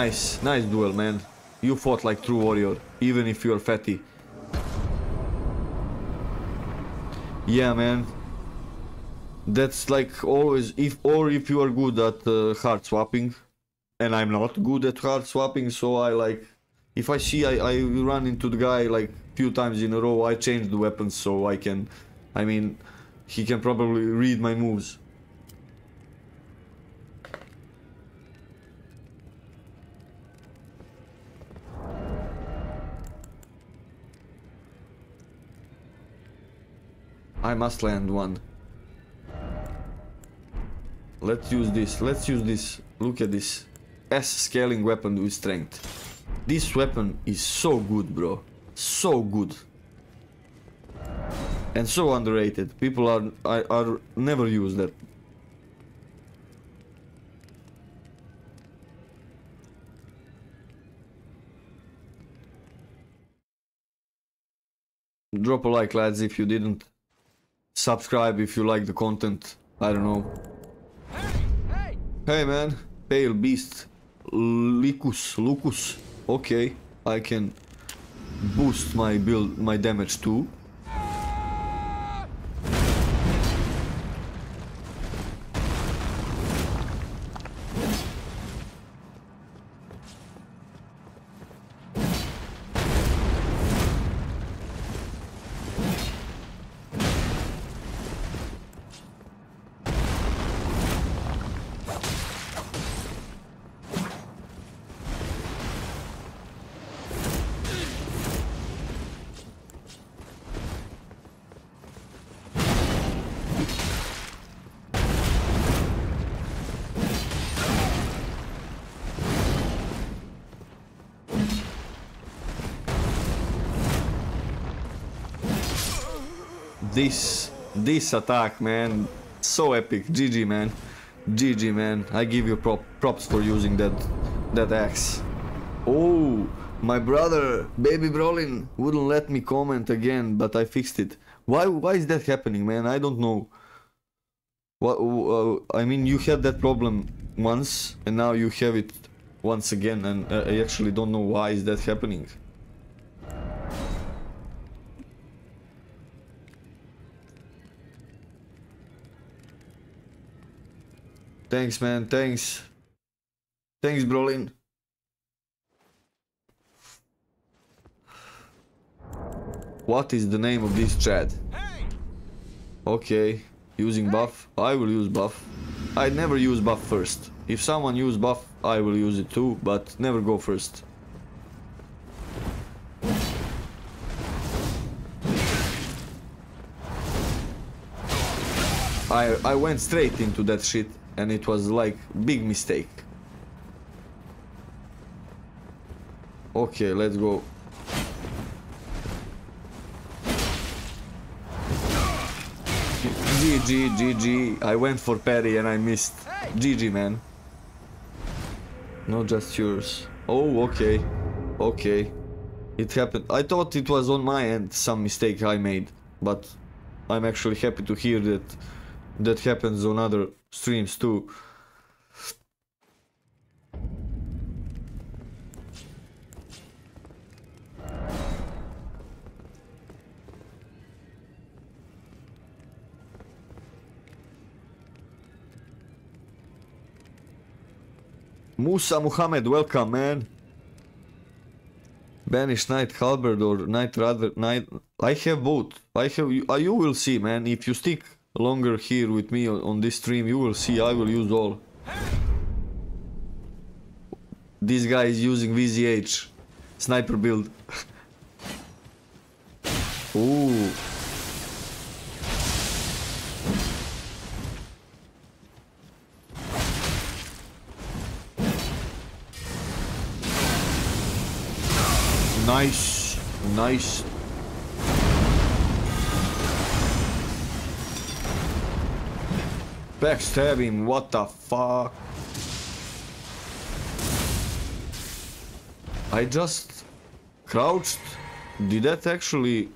Nice, nice duel, man. You fought like true warrior, even if you're fatty. Yeah, man. That's like always, if or if you are good at uh, hard swapping, and I'm not good at hard swapping, so I like, if I see I, I run into the guy like few times in a row, I change the weapons so I can, I mean, he can probably read my moves. I must land one. Let's use this. Let's use this. Look at this. S scaling weapon with strength. This weapon is so good, bro. So good. And so underrated. People are, are, are never use that. Drop a like lads if you didn't. Subscribe if you like the content. I don't know. Hey hey, man, pale beast, Licus, Lucus. Okay, I can boost my build, my damage too. This, attack, man, so epic. GG, man. GG, man. I give you prop, props for using that, that axe. Oh, my brother, baby Brolin, wouldn't let me comment again, but I fixed it. Why, why is that happening, man? I don't know. What, uh, I mean, you had that problem once, and now you have it once again, and uh, I actually don't know why is that happening. Thanks, man. Thanks. Thanks, Brolin. What is the name of this chat? Okay, using buff. I will use buff. I never use buff first. If someone use buff, I will use it too, but never go first. I I went straight into that shit and it was like big mistake. Okay, let's go. GG, GG. I went for parry and I missed. GG, man. Not just yours. Oh, okay. Okay. It happened. I thought it was on my end, some mistake I made. But I'm actually happy to hear that that happens on other streams too. Musa Muhammad, welcome man. Banish Knight Halberd or Knight rather Knight. I have both. I have. You, you will see, man. If you stick longer here with me on, this stream, you will see I will use all. This guy is using VZH sniper build. Ooh. Nice, nice. Backstab him, what the fuck? I just crouched. Did that actually...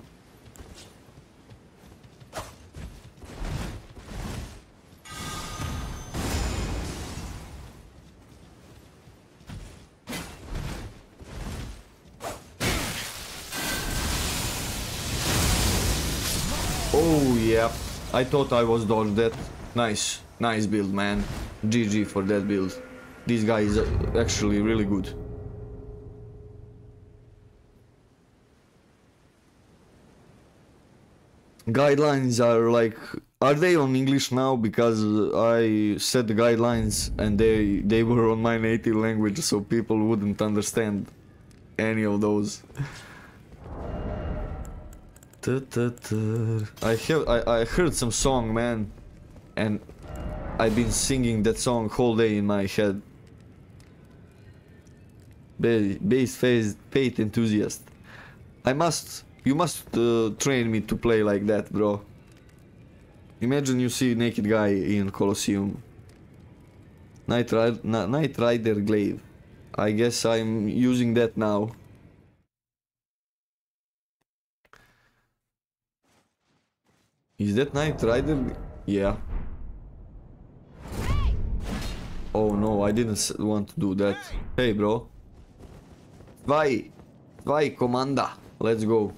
Oh, yeah. I thought I was dodged that. Nice. Nice build, man. GG for that build. This guy is actually really good. Guidelines are like... Are they on English now? Because I set the guidelines and they, they were on my native language so people wouldn't understand any of those. I have I, I heard some song man and I've been singing that song whole day in my head. Ba base phase fate enthusiast. I must You must uh, train me to play like that, bro. Imagine you see naked guy in Colosseum. Night, Ri- Night Rider Glaive. I guess I'm using that now. Is that Night Rider? Yeah. Oh no, I didn't want to do that. Hey, bro. Zwei. Zwei, Commander. Let's go.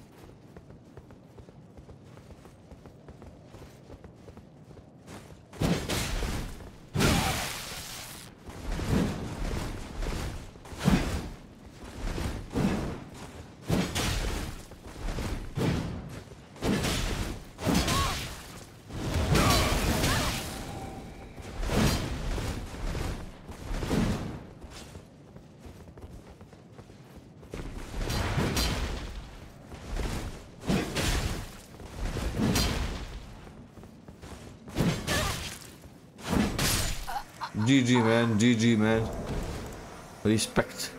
GG man, GG man. Respect.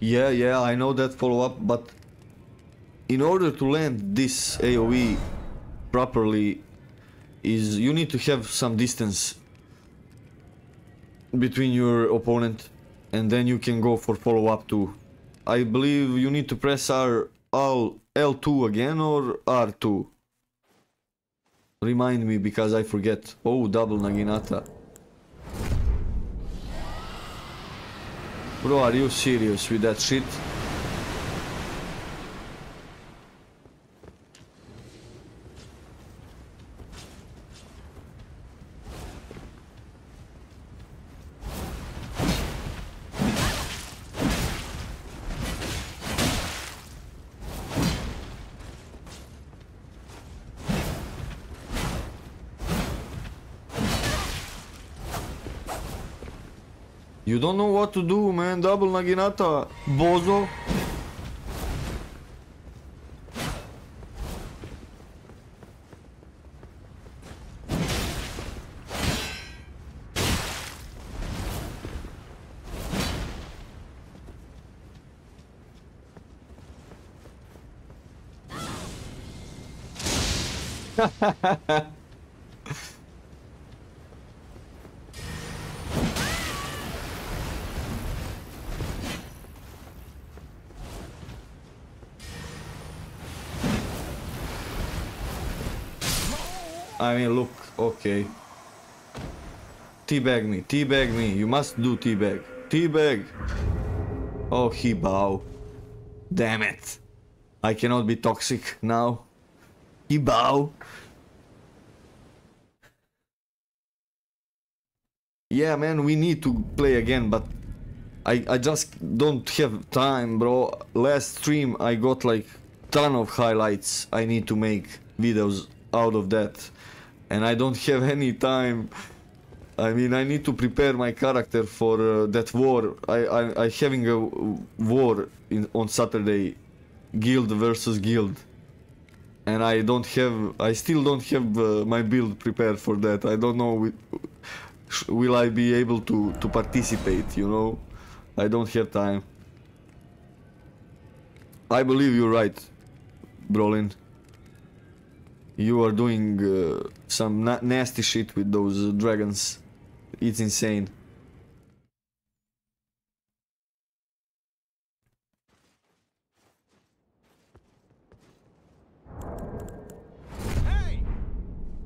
Yeah, yeah, I know that follow up, but in order to land this AoE properly, is you need to have some distance between your opponent and then you can go for follow up too. I believe you need to press R L L2 again or R2. Remind me because I forget. Oh, double Naginata. Bro, are you serious with that shit? You don't know what to do, man. Double Naginata. Bozo. Teabag me, teabag me. You must do teabag. Teabag. Oh, he bow. Damn it. I cannot be toxic now. He bow. Yeah, man, we need to play again, but I, I just don't have time, bro. Last stream I got like ton of highlights. I need to make videos out of that. And I don't have any time. I mean, I need to prepare my character for uh, that war. I, I, I having a war in, on Saturday, guild versus guild, and I don't have. I still don't have uh, my build prepared for that. I don't know. wi- Will I be able to to participate? You know, I don't have time. I believe you're right, Brolin. You are doing uh, some na- nasty shit with those dragons. It's insane.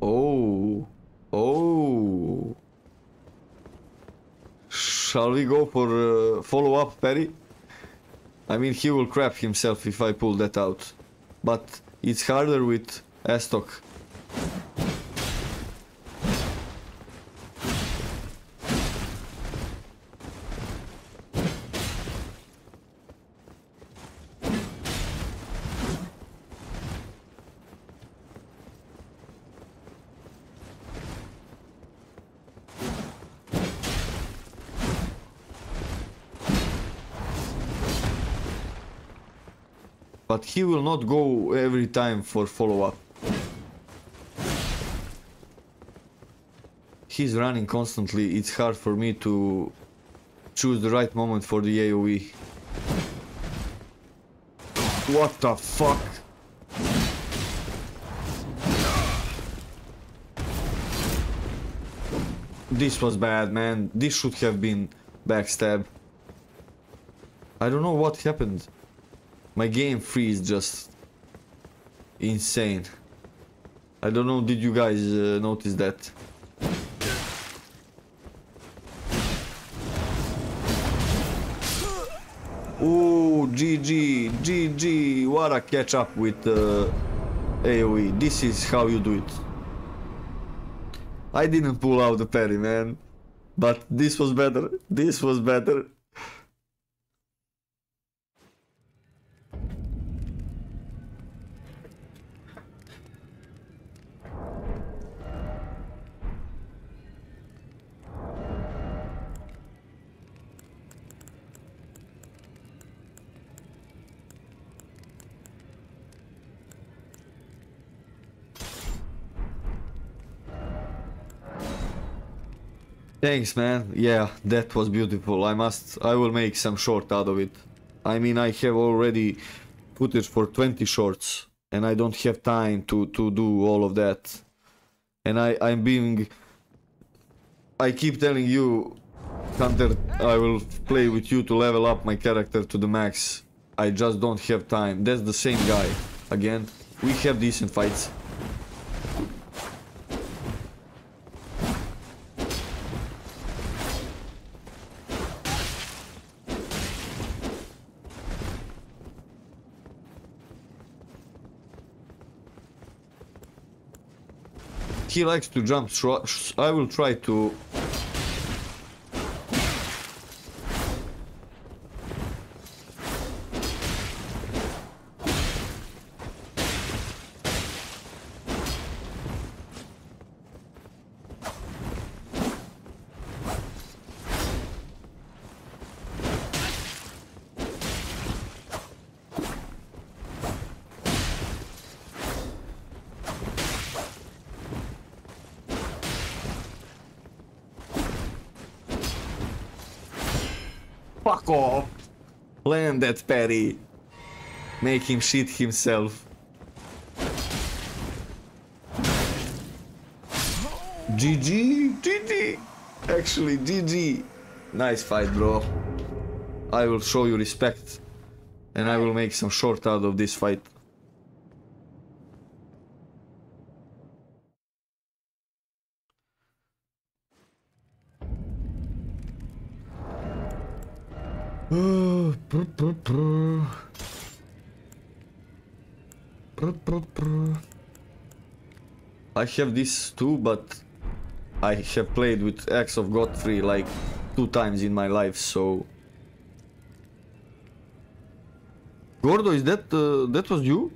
Oh, oh. Shall we go for uh, follow up, parry? I mean, he will crap himself if I pull that out. But it's harder with Estoc. But he will not go every time for follow-up. He's running constantly, it's hard for me to choose the right moment for the AoE. What the fuck? This was bad, man. This should have been backstab. I don't know what happened. My game freeze just insane. I don't know, did you guys uh, notice that? Ooh, GG, GG, what a catch up with uh, AoE. This is how you do it. I didn't pull out the parry, man. But this was better. This was better. Thanks, man. Yeah, that was beautiful. I must, I will make some short out of it. I mean, I have already footage for 20 shorts and I don't have time to, to do all of that. And I, I'm being, I keep telling you, Hunter, I will play with you to level up my character to the max. I just don't have time. That's the same guy. Again, we have decent fights. He likes to jump. sh- I will try to. That parry. Make him shit himself. GG, GG. Actually, GG. Nice fight, bro. I will show you respect. And I will make some short out of this fight. I have this too, but I have played with Axe of Godfrey like two times in my life, so... Gordo, is that, uh, that was you?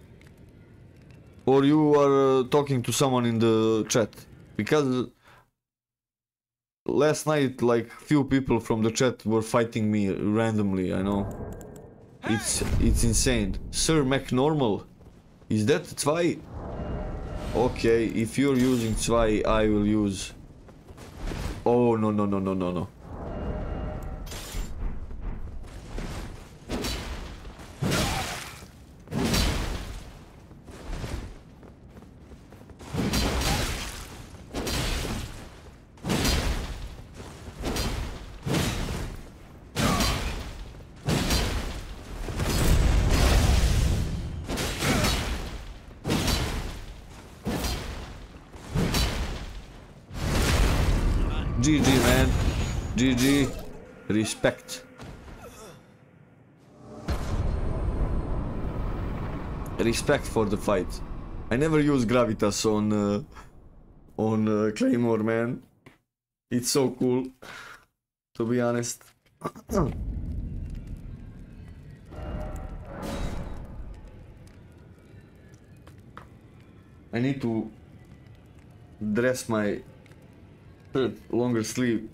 Or you are uh, talking to someone in the chat? Because last night like few people from the chat were fighting me randomly i know. It's it's insane. Sir mcnormal? Is that zwei? Okay if you're using zwei i will use oh no no no no no no Respect for the fight. I never use Gravitas on uh, on uh, Claymore, man. It's so cool, to be honest. I need to dress my longer sleeve.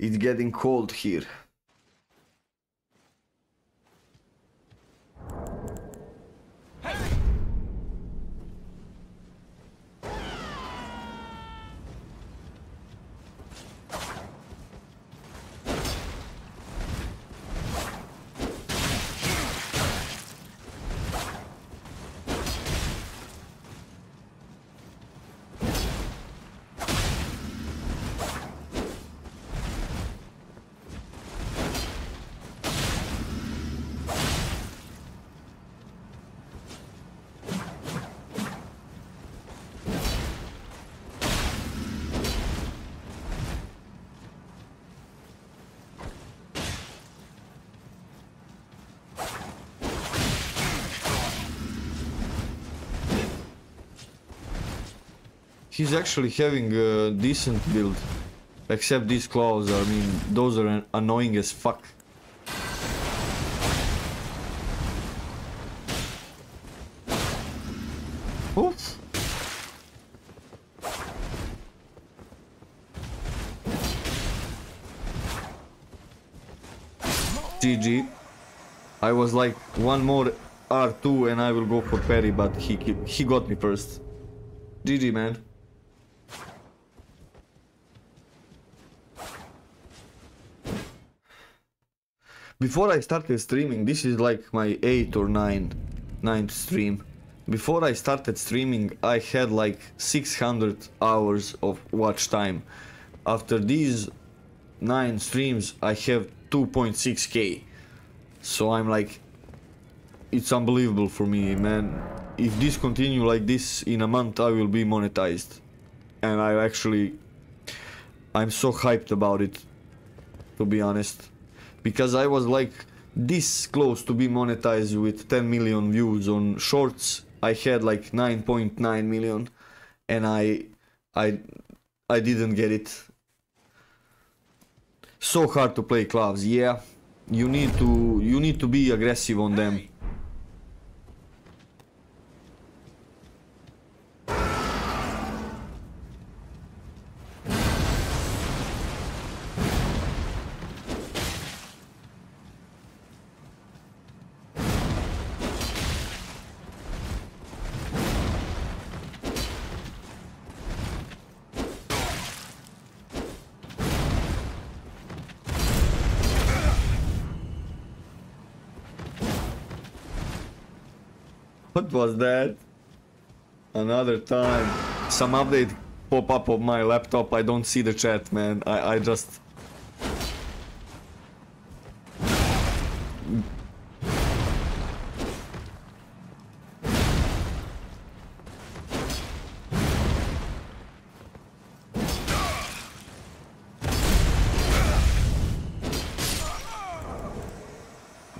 It's getting cold here. He's actually having a decent build. Except these claws, I mean, those are an- annoying as fuck. Oof. GG. I was like one more R2 and I will go for parry, but he he got me first. GG man. Before I started streaming, this is like my 8th or 9th, ninth stream. Before I started streaming, I had like 600 hours of watch time. After these 9 streams, I have 2.6k. So I'm like, it's unbelievable for me, man. If this continue like this in a month, I will be monetized. And I actually, I'm so hyped about it, to be honest. Because I was like this close to be monetized with 10 million views on shorts. I had like 9.9 million and I, I, I didn't get it. So hard to play clubs, yeah. You need to, you need to be aggressive on them. Was that? Another time. Some update pop up on my laptop. I don't see the chat, man. I, I just...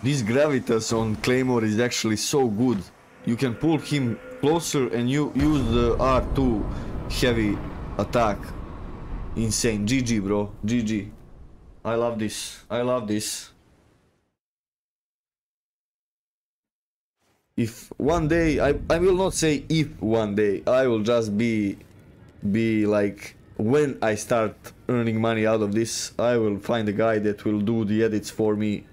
This gravitas on Claymore is actually so good. You can pull him closer and you use the R2 heavy attack. Insane. GG bro. GG. I love this. I love this. If one day, I, I will not say if one day, I will just be, be like, when I start earning money out of this, I will find a guy that will do the edits for me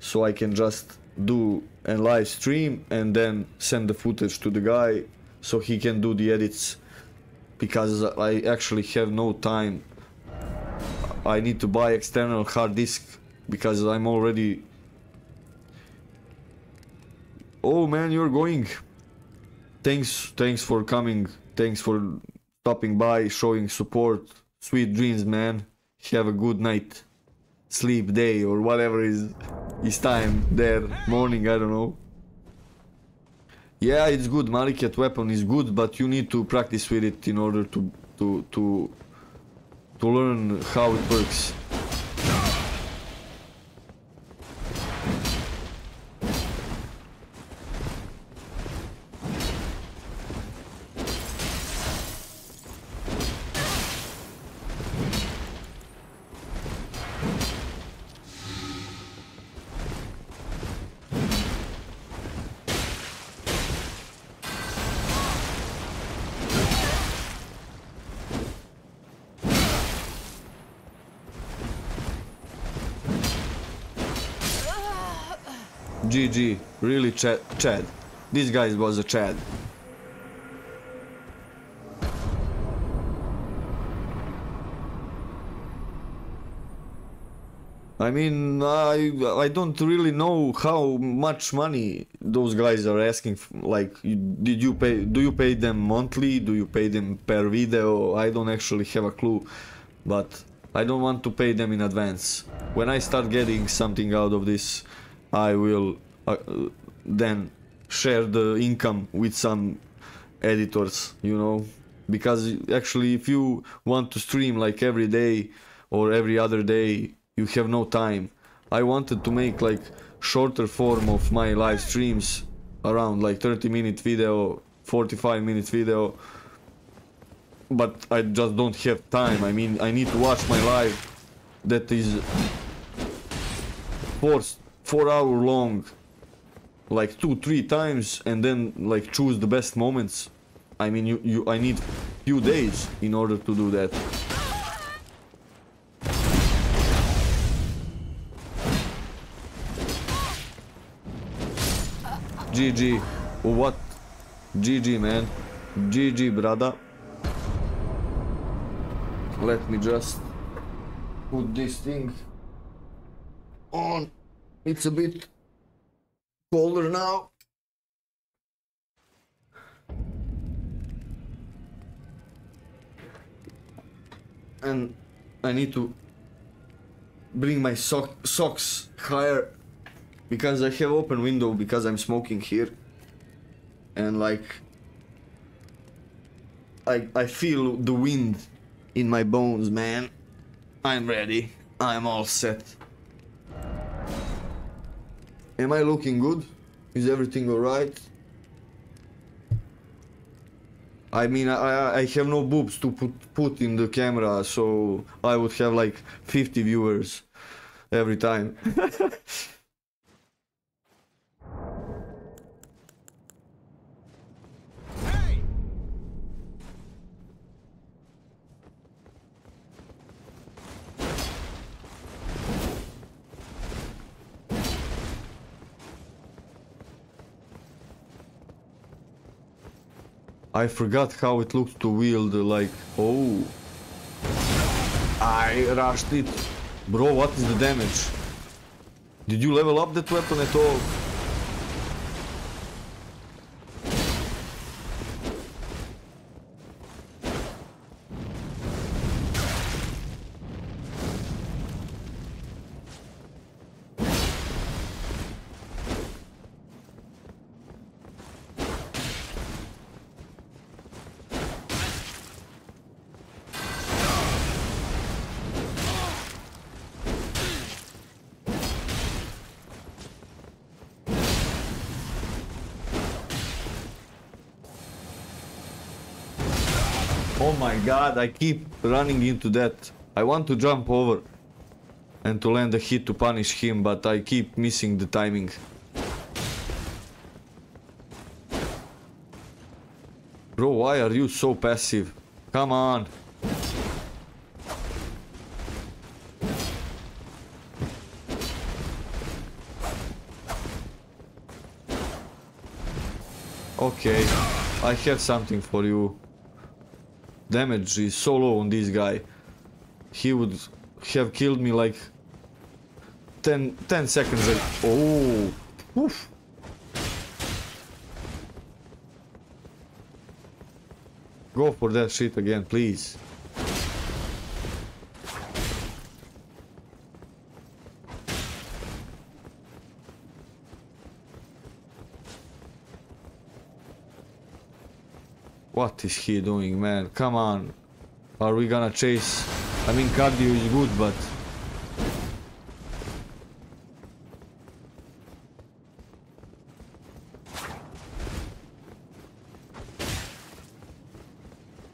so I can just do a live stream and then send the footage to the guy so he can do the edits because I actually have no time. I need to buy external hard disk because I'm already Oh man, you're going. Thanks thanks for coming. Thanks for stopping by, showing support. Sweet dreams, man. Have a good night. Sleep day or whatever is is time there. Morning, I don't know. Yeah, it's good. Maliketh weapon is good, but you need to practice with it in order to to to to learn how it works. Really Chad. Chad. This guy was a Chad. I mean, I I don't really know how much money those guys are asking. Like, did you pay? Do you pay them monthly? Do you pay them per video? I don't actually have a clue, but I don't want to pay them in advance. When I start getting something out of this, I will uh, then share the income with some editors, you know, because actually, if you want to stream like every day or every other day, you have no time. I wanted to make like shorter form of my live streams around like 30 minute video, 45 minute video but I just don't have time. I mean, I need to watch my live that is four four hour long, like two three times, and then like choose the best moments. I mean, you you I need few days in order to do that. GG. What? GG, man. GG, brother. Let me just put this thing on. It's a bit colder now. And I need to bring my sock socks higher because I have open window because I'm smoking here. And like I I feel the wind in my bones man. I'm ready. I'm all set Am I looking good? Is everything alright? I mean, I, I have no boobs to put, put in the camera, so I would have like 50 viewers every time. I forgot how it looked to wield like oh. I rushed it. Bro what is the damage? Did you level up that weapon at all god, I keep running into that. I want to jump over and to land a hit to punish him, but I keep missing the timing. Bro, why are you so passive? Come on. Okay, I have something for you damage is so low on this guy. He would have killed me like 10, 10 seconds ago. Oh, oof. Go for that shit again, please. What is he doing, man? Come on. Are we gonna chase? I mean, cardio is good, but...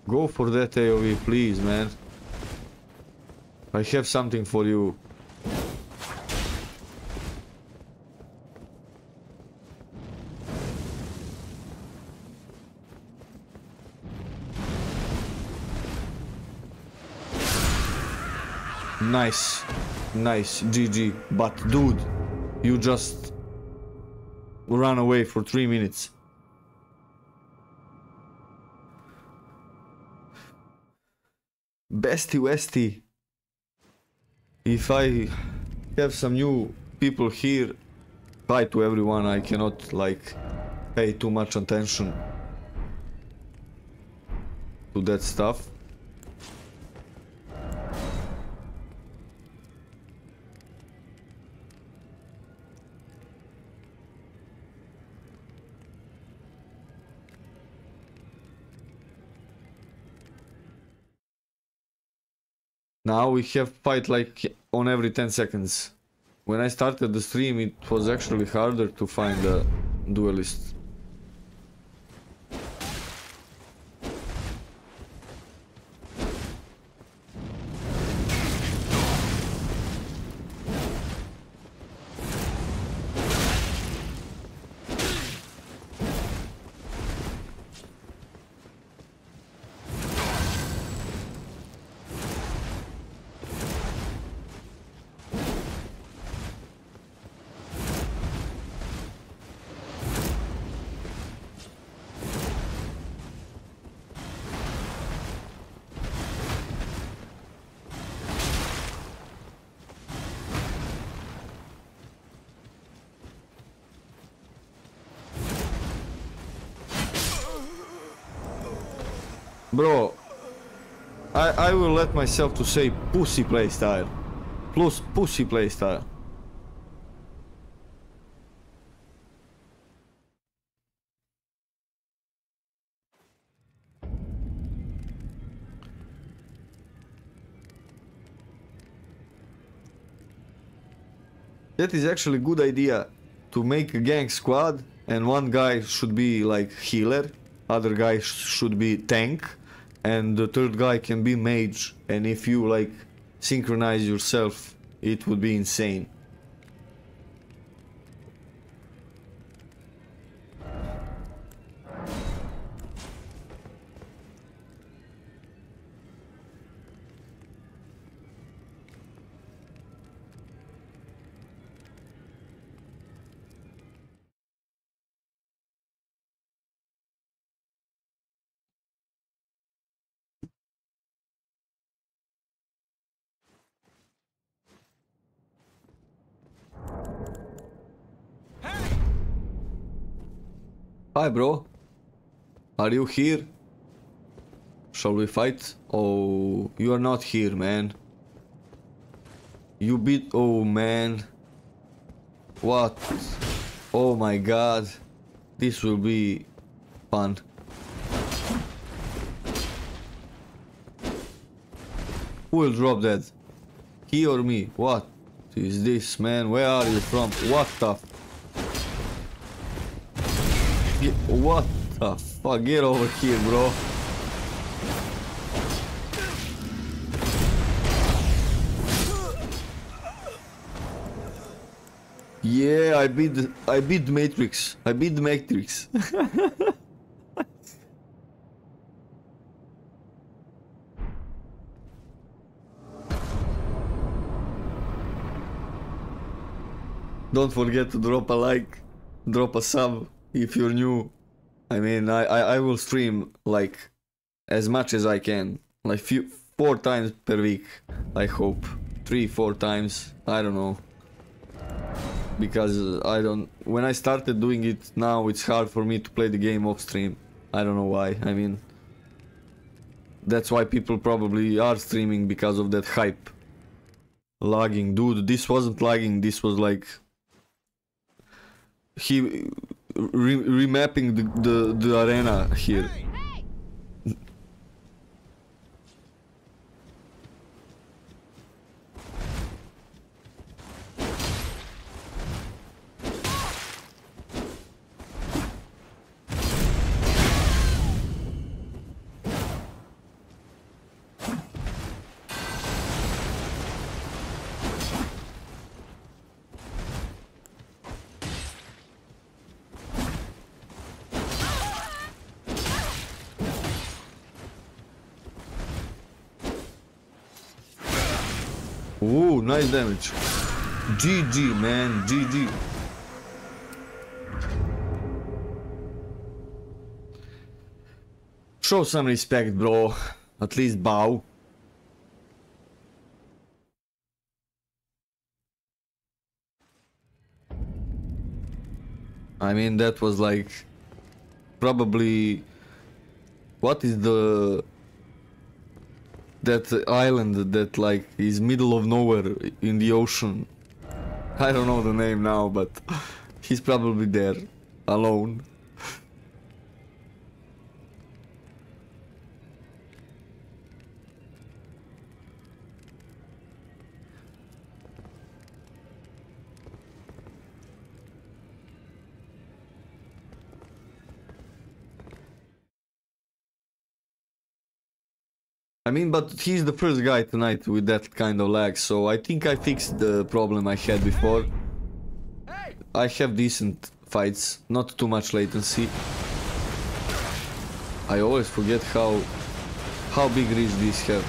Go for that AoE, please, man. I have something for you. Nice. Nice. GG. But dude, you just ran away for three minutes. Bestie Westie. If I have some new people here, hi to everyone, I cannot like pay too much attention to that stuff. Now we have fight like on every 10 seconds. When I started the stream it was actually harder to find a duelist. Myself to say pussy playstyle. Plus pussy playstyle. That is actually a good idea to make a gang squad and one guy should be like healer, other guy sh should be tank and the third guy can be mage and if you like synchronize yourself it would be insane. Hi bro. Are you here? Shall we fight? Oh, you are not here, man. You beat... Oh, man. What? Oh my god. This will be fun. Who will drop that? He or me? What is this, man? Where are you from? What the Get, what the fuck? Get over here, bro. Yeah, I beat I beat Matrix. I beat Matrix. Don't forget to drop a like, drop a sub if you're new. I mean, I, I, I will stream like as much as I can, like few four times per week. I hope three, four times. I don't know because I don't. When I started doing it now, it's hard for me to play the game off stream. I don't know why. I mean, that's why people probably are streaming because of that hype. Lagging, dude. This wasn't lagging. This was like he re remapping the, the the arena here. Damage. GG, man. GG. Show some respect, bro. At least bow. I mean, that was like... Probably... What is the that island that like is middle of nowhere in the ocean. I don't know the name now, but he's probably there alone. I mean, but he's the first guy tonight with that kind of lag, so I think I fixed the problem I had before. I have decent fights, not too much latency. I always forget how how big reach these have.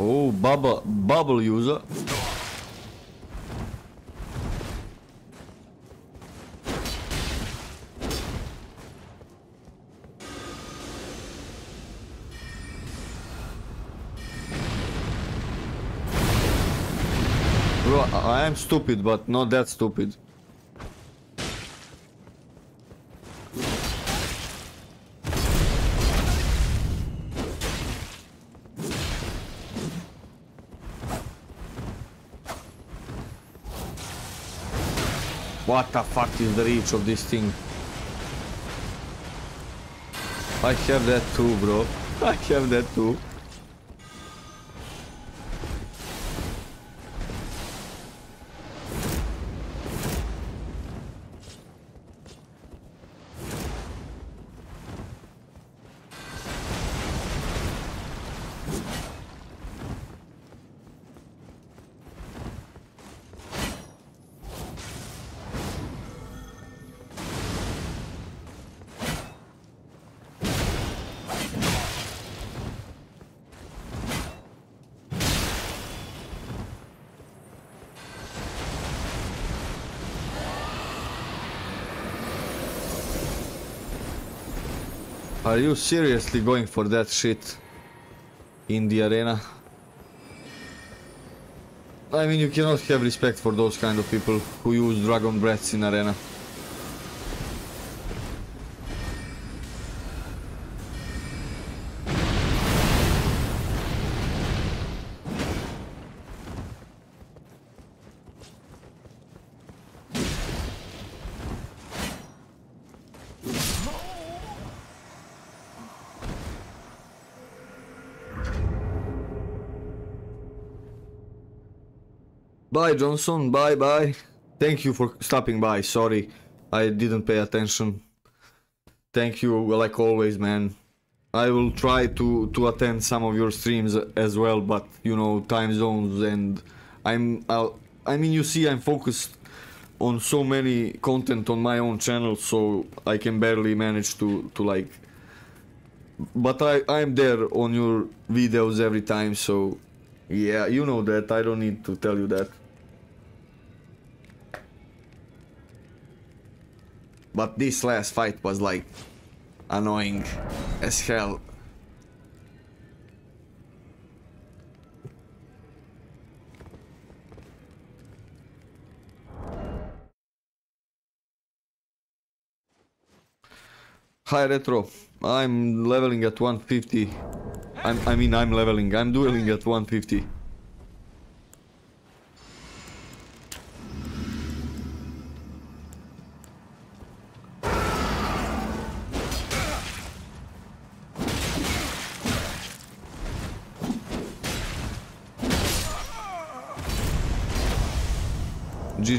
Oh, bubble bubble user. I'm stupid, but not that stupid. What the fuck is the reach of this thing? I have that too, bro. I have that too. You seriously going for that shit in the arena? I mean, you cannot have respect for those kind of people who use dragon breaths in arena. Bye, Johnson. Bye, bye. Thank you for stopping by. Sorry, I didn't pay attention. Thank you, like always, man. I will try to to attend some of your streams as well, but you know, time zones and I'm. I'll, I mean, you see, I'm focused on so many content on my own channel, so I can barely manage to to like. But I I'm there on your videos every time, so yeah, you know that. I don't need to tell you that. But this last fight was like annoying as hell. Hi Retro, I'm leveling at 150. I'm, I mean I'm leveling, I'm dueling at 150.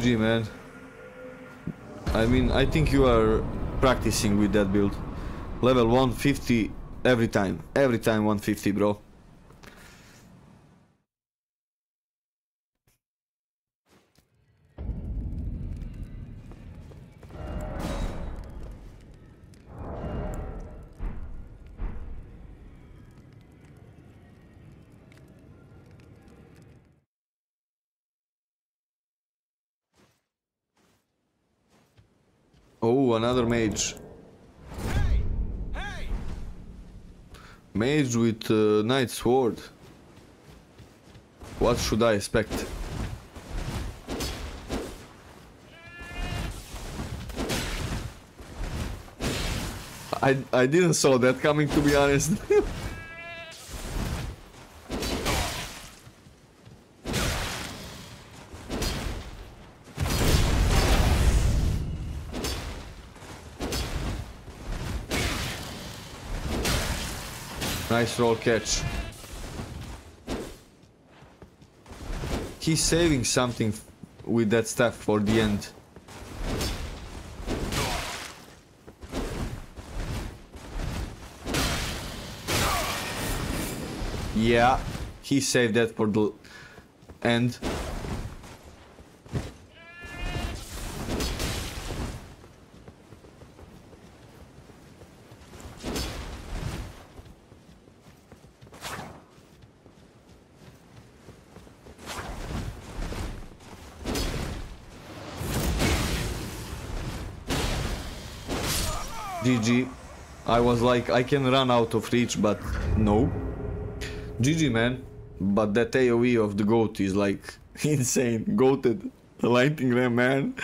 GG man. I mean, I think you are practicing with that build. Level 150 every time. Every time 150, bro. Oh, another mage. Mage with uh, Knight Sword. What should I expect? I, I didn't saw that coming to be honest. nice roll catch. He's saving something with that staff for the end. Yeah, he saved that for the end. Was like, I can run out of reach, but no. GG, man. But that AoE of the goat is like insane. Goated. Lightning ram, man.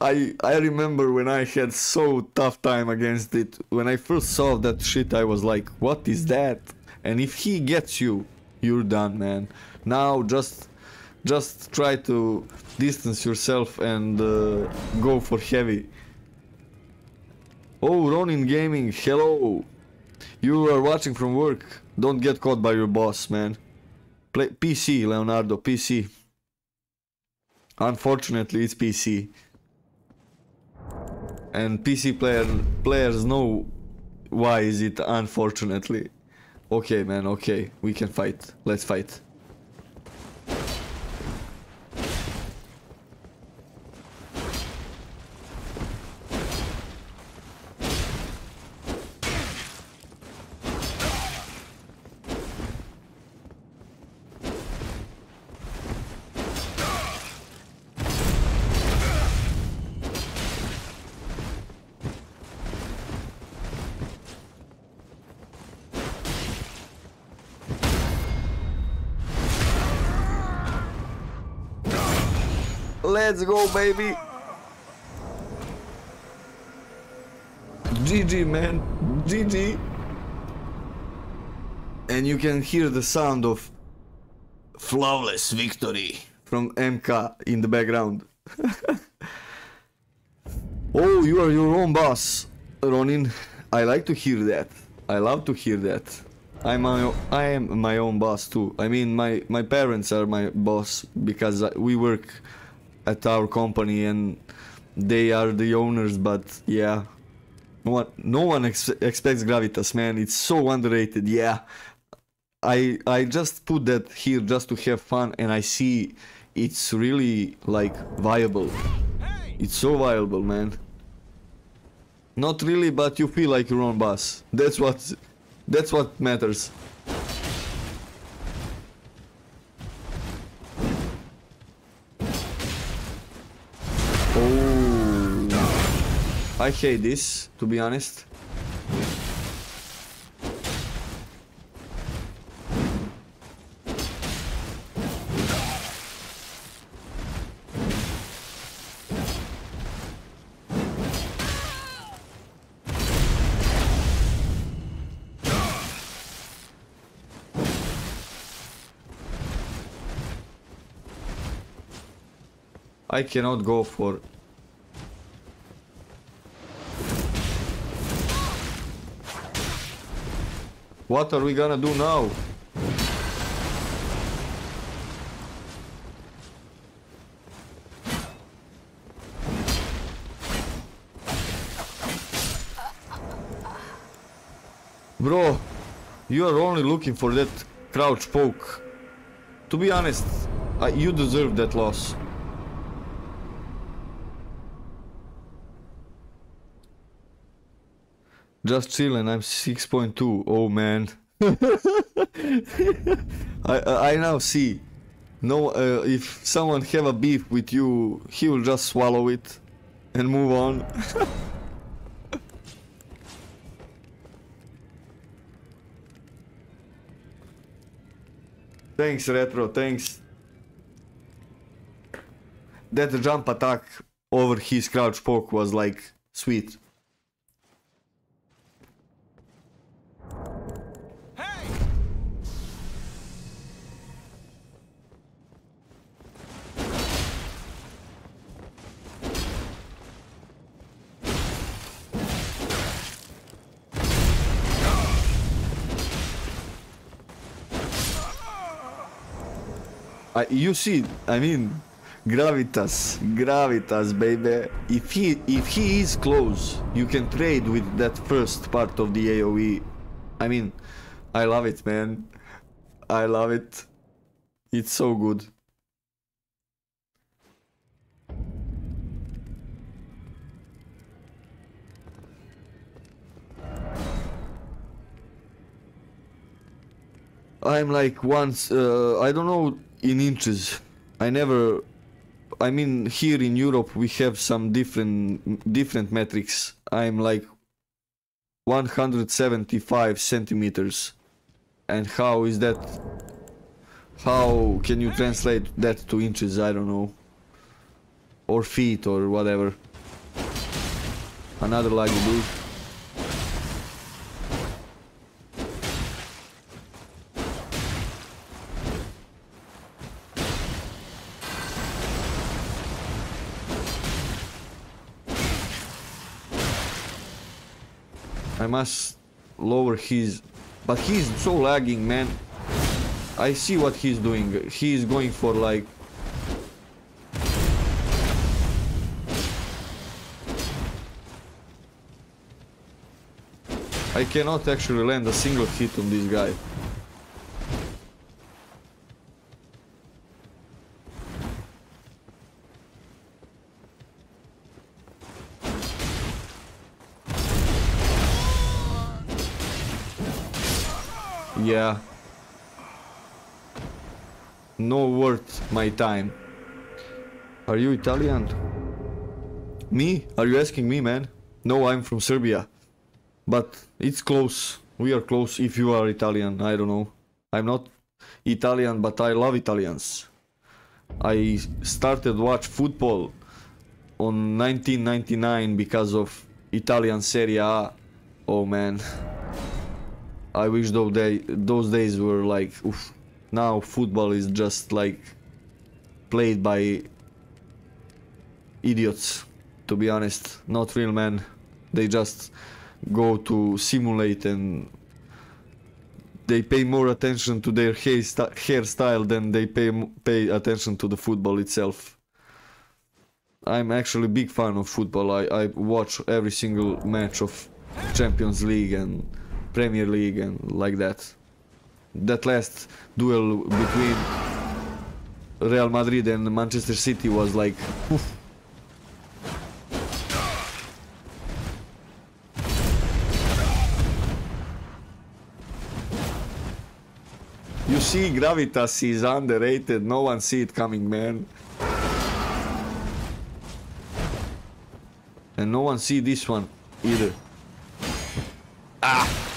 I I remember when I had so tough time against it. When I first saw that shit, I was like, what is that? And if he gets you, you're done, man. Now just just try to distance yourself and uh, go for heavy. Oh, Ronin Gaming, hello. You are watching from work. Don't get caught by your boss, man. Play PC, Leonardo, PC. Unfortunately, it's PC. And PC player, players know why is it unfortunately. Okay, man, okay. We can fight. Let's fight. Baby. GG, man. GG. And you can hear the sound of flawless victory from MK in the background. oh, you are your own boss, Ronin. I like to hear that. I love to hear that. I'm my, I am my own boss too. I mean, my, my parents are my boss because we work at our company and they are the owners but yeah. No one, no one ex expects gravitas man. It's so underrated yeah. I i just put that here just to have fun and i see it's really like viable. It's so viable man. Not really but you feel like your own boss that's what that's what matters I hate this, to be honest. I cannot go for What are we gonna do now? Bro, you are only looking for that crouch poke. To be honest, uh, you deserve that loss. Just chilling, I'm 6.2. Oh man. I I now see. No, uh, if someone have a beef with you, he will just swallow it and move on. thanks, Retro, thanks. That jump attack over his crouch poke was like sweet. I, you see, I mean, gravitas, gravitas, baby. If he if he is close, you can trade with that first part of the AOE. I mean, I love it, man. I love it. It's so good. I'm like once, uh, I don't know in inches. I never I mean here in Europe we have some different different metrics. I'm like 175 centimeters. And how is that how can you translate that to inches? I don't know. Or feet or whatever. Another like dude. Must lower his... But he's so lagging, man. I see what he's doing. He's going for like... I cannot actually land a single hit on this guy. Yeah. No worth my time. Are you Italian? Me? Are you asking me, man? No, I'm from Serbia. But it's close. We are close if you are Italian. I don't know. I'm not Italian, but I love Italians. I started watch football on 1999 because of Italian Serie A. Oh man. I wish those, day, those days were like, oof. now football is just like played by idiots, to be honest, not real men. They just go to simulate and they pay more attention to their hairstyle than they pay pay attention to the football itself. I'm actually a big fan of football. I, I watch every single match of Champions League and Premier League and like that. That last duel between Real Madrid and Manchester City was like oof. You see Gravitas is underrated, no one see it coming man. And no one see this one either. Ah!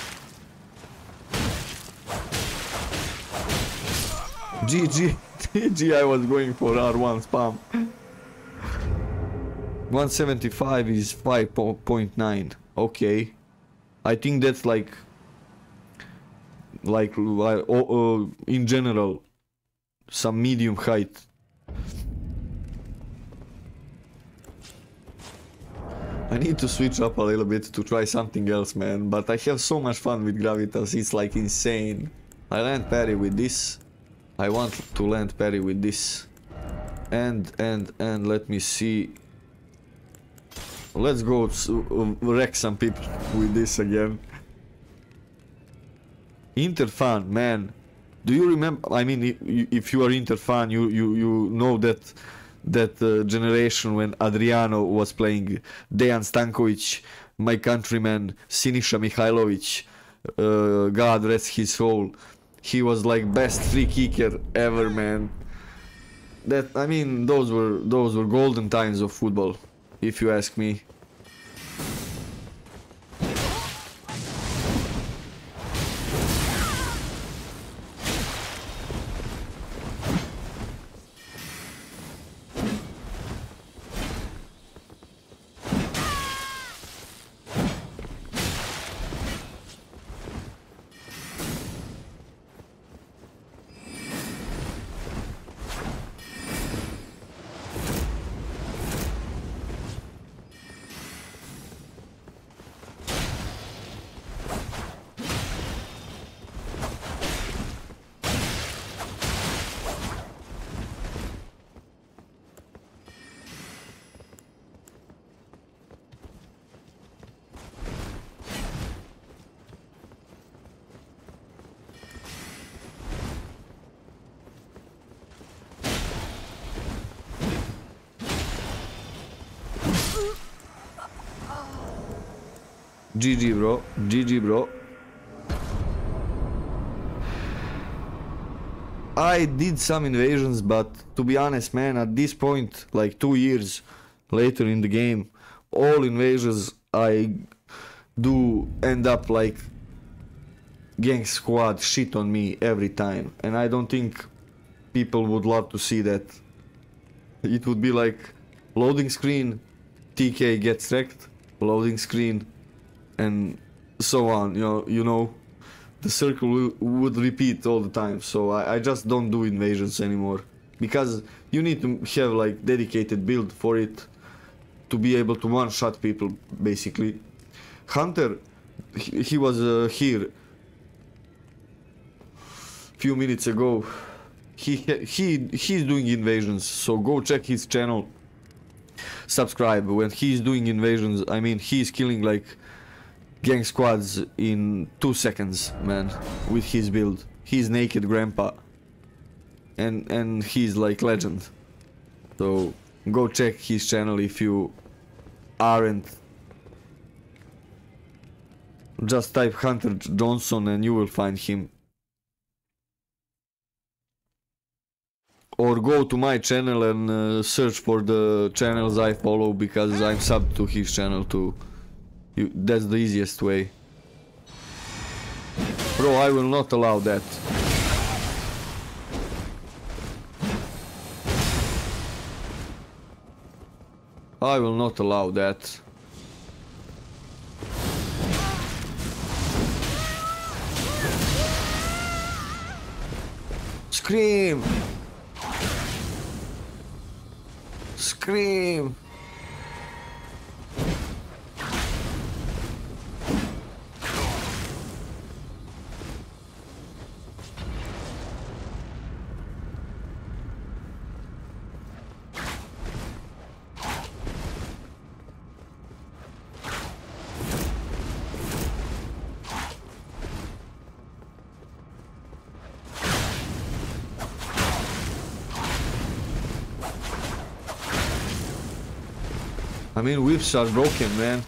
GG, GG I was going for R1 spam. 175 is 5.9, okay. I think that's like like uh, uh, in general some medium height I need to switch up a little bit to try something else man but I have so much fun with Gravitas it's like insane I land parry with this I want to land parry with this and and and let me see let's go wreck some people with this again Inter fan, man. Do you remember? I mean, if you are Inter fan, you you you know that that uh, generation when Adriano was playing, Dejan Stankovic, my countryman, Sinisha Mihajlovic, uh, God rest his soul. He was like best free kicker ever, man. That I mean, those were those were golden times of football, if you ask me. I did some invasions, but to be honest man, at this point, like two years later in the game, all invasions I do end up like gang squad shit on me every time. And I don't think people would love to see that. It would be like loading screen, TK gets wrecked, loading screen, and so on. You know, you know, the circle will, would repeat all the time. So I, I just don't do invasions anymore because you need to have like dedicated build for it to be able to one-shot people basically. Hunter he, he was uh, here few minutes ago. He he he's doing invasions, so go check his channel. Subscribe when he's doing invasions. I mean, he's killing like gang squads in two seconds, man, with his build. He's naked grandpa, and and he's like legend. So go check his channel if you aren't. Just type Hunter Johnson and you will find him. or go to my channel and uh, search for the channels I follow because I'm sub to his channel too. You, that's the easiest way. Bro, I will not allow that. I will not allow that. Scream! Scream! I mean, whips are broken, man.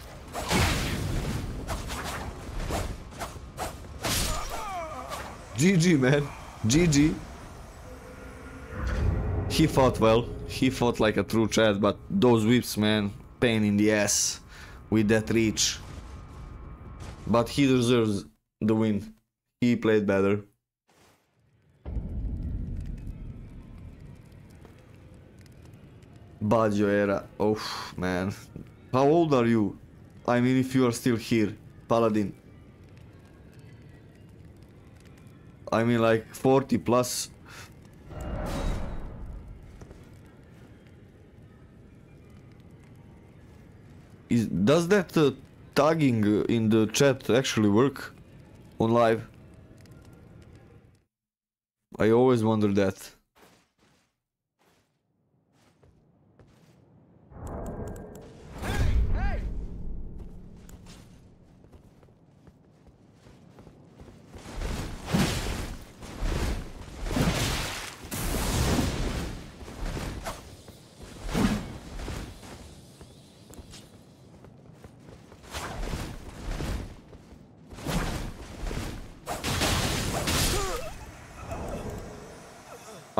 GG, man. GG. He fought well. He fought like a true Chad, but those whips, man, pain in the ass with that reach. But he deserves the win. He played better. Baggio era. Oh, man. How old are you? I mean, if you are still here, Paladin. I mean, like 40 plus. Is, does that uh, tagging in the chat actually work on live? I always wonder that.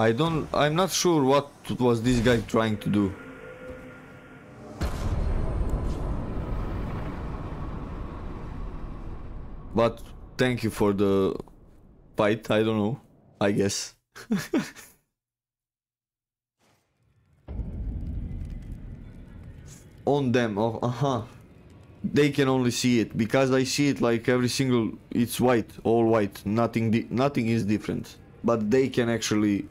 I don't... I'm not sure what was this guy trying to do. But thank you for the fight, I don't know, I guess. On them, oh, uh-huh. They can only see it, because I see it like every single... It's white, all white, nothing, nothing is different. But they can actually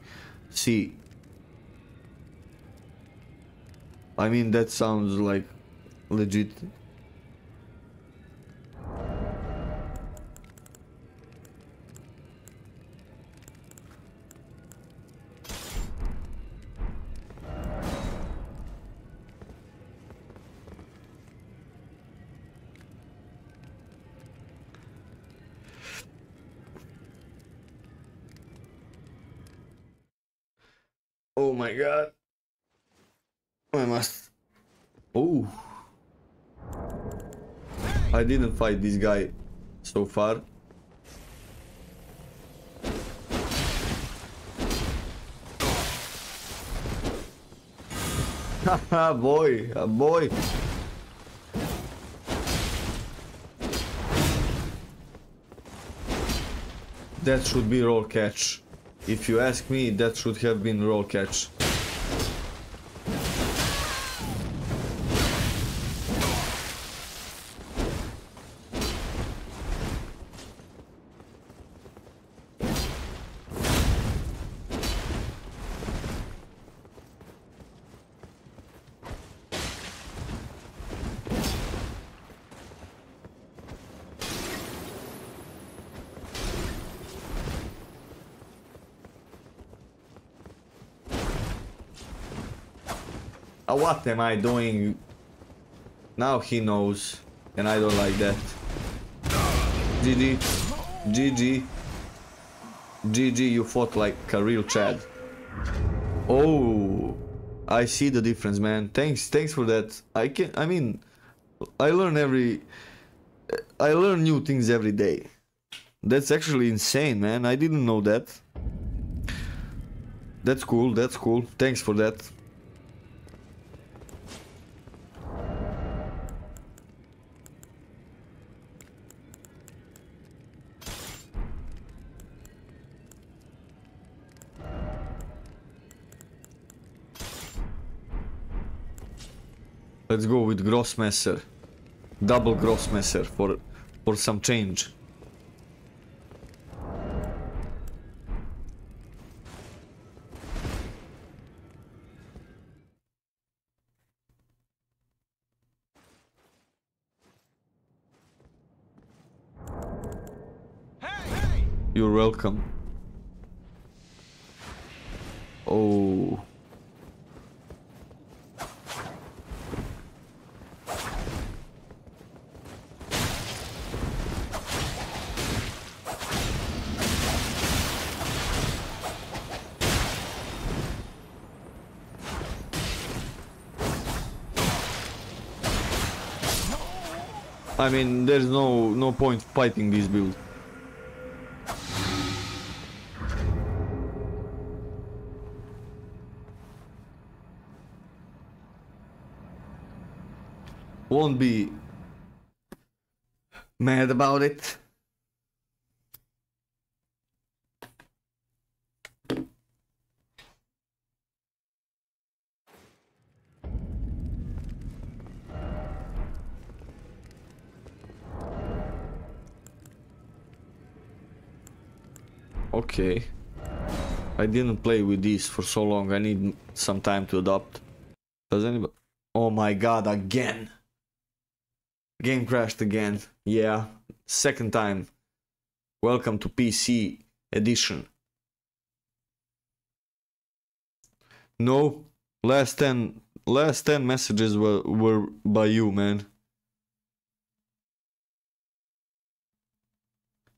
see. I mean, that sounds like legit. I didn't fight this guy so far. Haha, boy, a boy. That should be roll catch. If you ask me, that should have been roll catch. What am I doing? Now he knows, and I don't like that. GG. GG. GG, you fought like a real Chad. Oh, I see the difference, man. Thanks, thanks for that. I can, I mean, I learn every, I learn new things every day. That's actually insane, man. I didn't know that. That's cool, that's cool. Thanks for that. Let's go with Grossmesser. Double Grossmesser for for some change. You're welcome. Oh. I mean, there's no no point fighting this build. Won't be mad about it. I didn't play with this for so long. I need some time to adopt. Does anybody? Oh my god, again. Game crashed again. Yeah, second time. Welcome to PC edition. No, last 10 last 10 messages were were by you, man.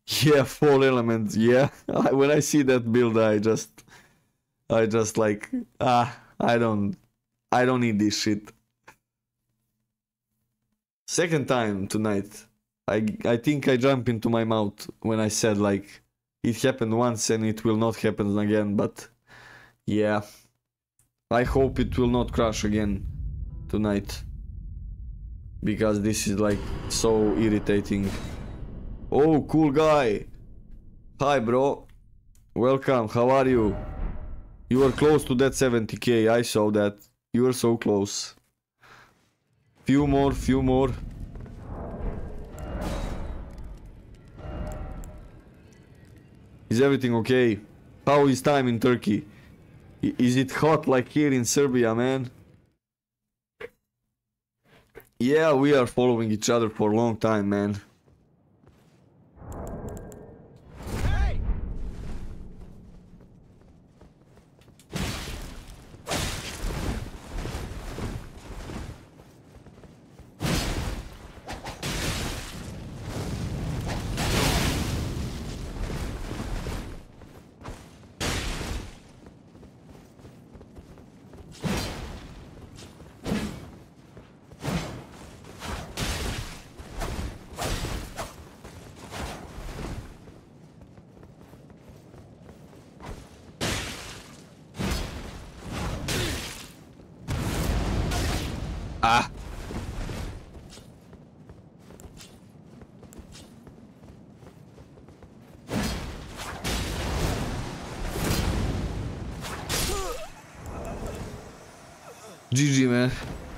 Yeah, four elements. Yeah, when I see that build, I just, I just like, ah, I don't, I don't need this shit. Second time tonight, I, I think I jump into my mouth when I said like, it happened once and it will not happen again. But, yeah, I hope it will not crash again tonight because this is like so irritating. Oh, cool guy. Hi, bro. Welcome. How are you? You were close to that 70k. I saw that. You were so close. Few more, few more. Is everything okay? How is time in Turkey? Is it hot like here in Serbia, man? Yeah, we are following each other for a long time, man.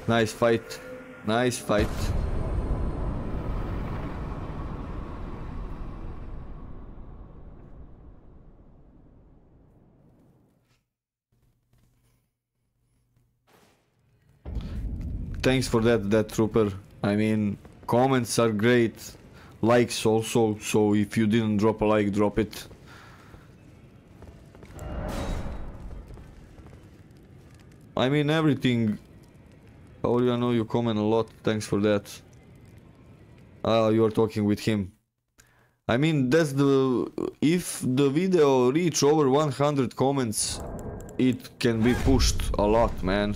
Nice fight. Nice fight. Thanks for that, that trooper. I mean, comments are great. Likes also, so if you didn't drop a like, drop it. I mean, everything Do you know you comment a lot? Thanks for that. Ah, you're talking with him. I mean, that's the... If the video reach over 100 comments, it can be pushed a lot, man.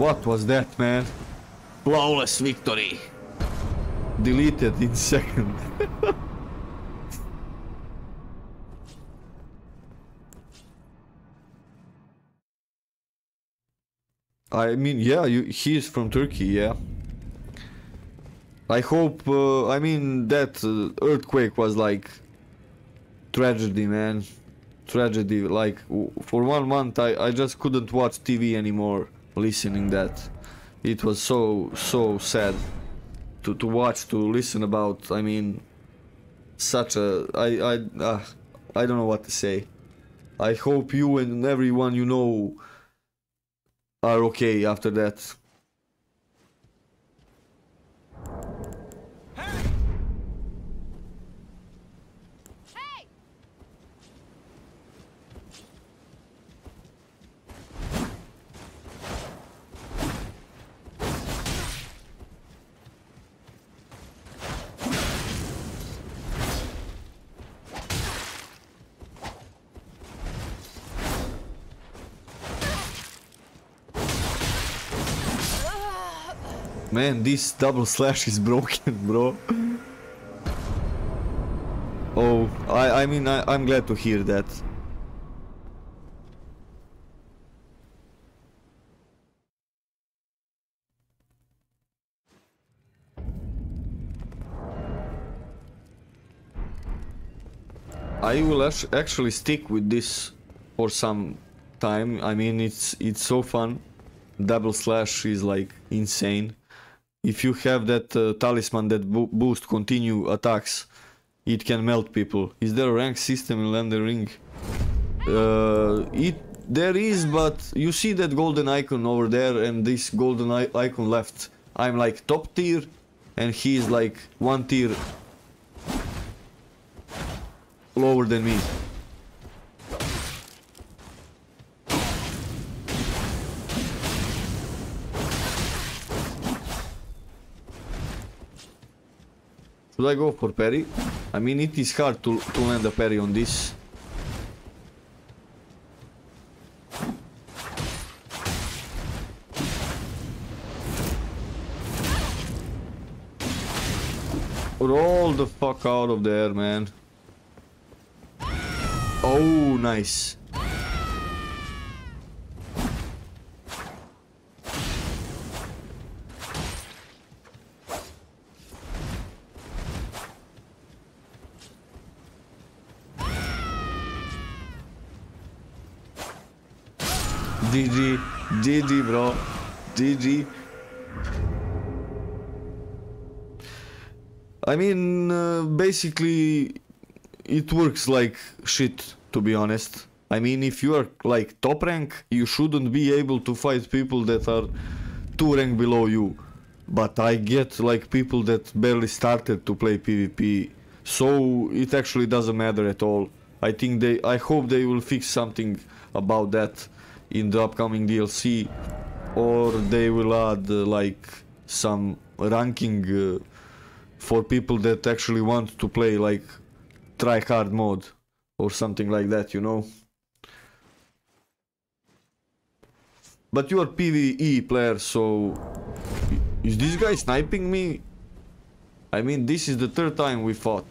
What was that, man? Flawless victory. Deleted in second. I mean, yeah, you, he is from Turkey, yeah. I hope, uh, I mean, that uh, earthquake was like tragedy, man. Tragedy, like, for one month I, I just couldn't watch TV anymore listening that. It was so, so sad to, to watch, to listen about, I mean, such a, I, I, uh, I don't know what to say. I hope you and everyone you know are okay after that. Man, this double slash is broken, bro. Oh, I, I mean, I, I'm glad to hear that. I will actually stick with this for some time. I mean, it's it's so fun. Double slash is like insane if you have that uh, talisman that bo boost continue attacks, it can melt people. Is there a rank system in Elden Ring? Uh, it there is, but you see that golden icon over there and this golden icon left. I'm like top tier, and he's like one tier lower than me. Should I go for parry? I mean, it is hard to, to land a parry on this. Roll the fuck out of there, man. Oh, nice. GG. Bro. GG. I mean, uh, basically, it works like shit, to be honest. I mean, if you are like top rank, you shouldn't be able to fight people that are two rank below you. But I get like people that barely started to play PvP, so it actually doesn't matter at all. I think they, I hope they will fix something about that in the upcoming DLC or they will add uh, like some ranking uh, for people that actually want to play like try hard mode or something like that you know? But you are PvE player so is this guy sniping me? I mean this is the third time we fought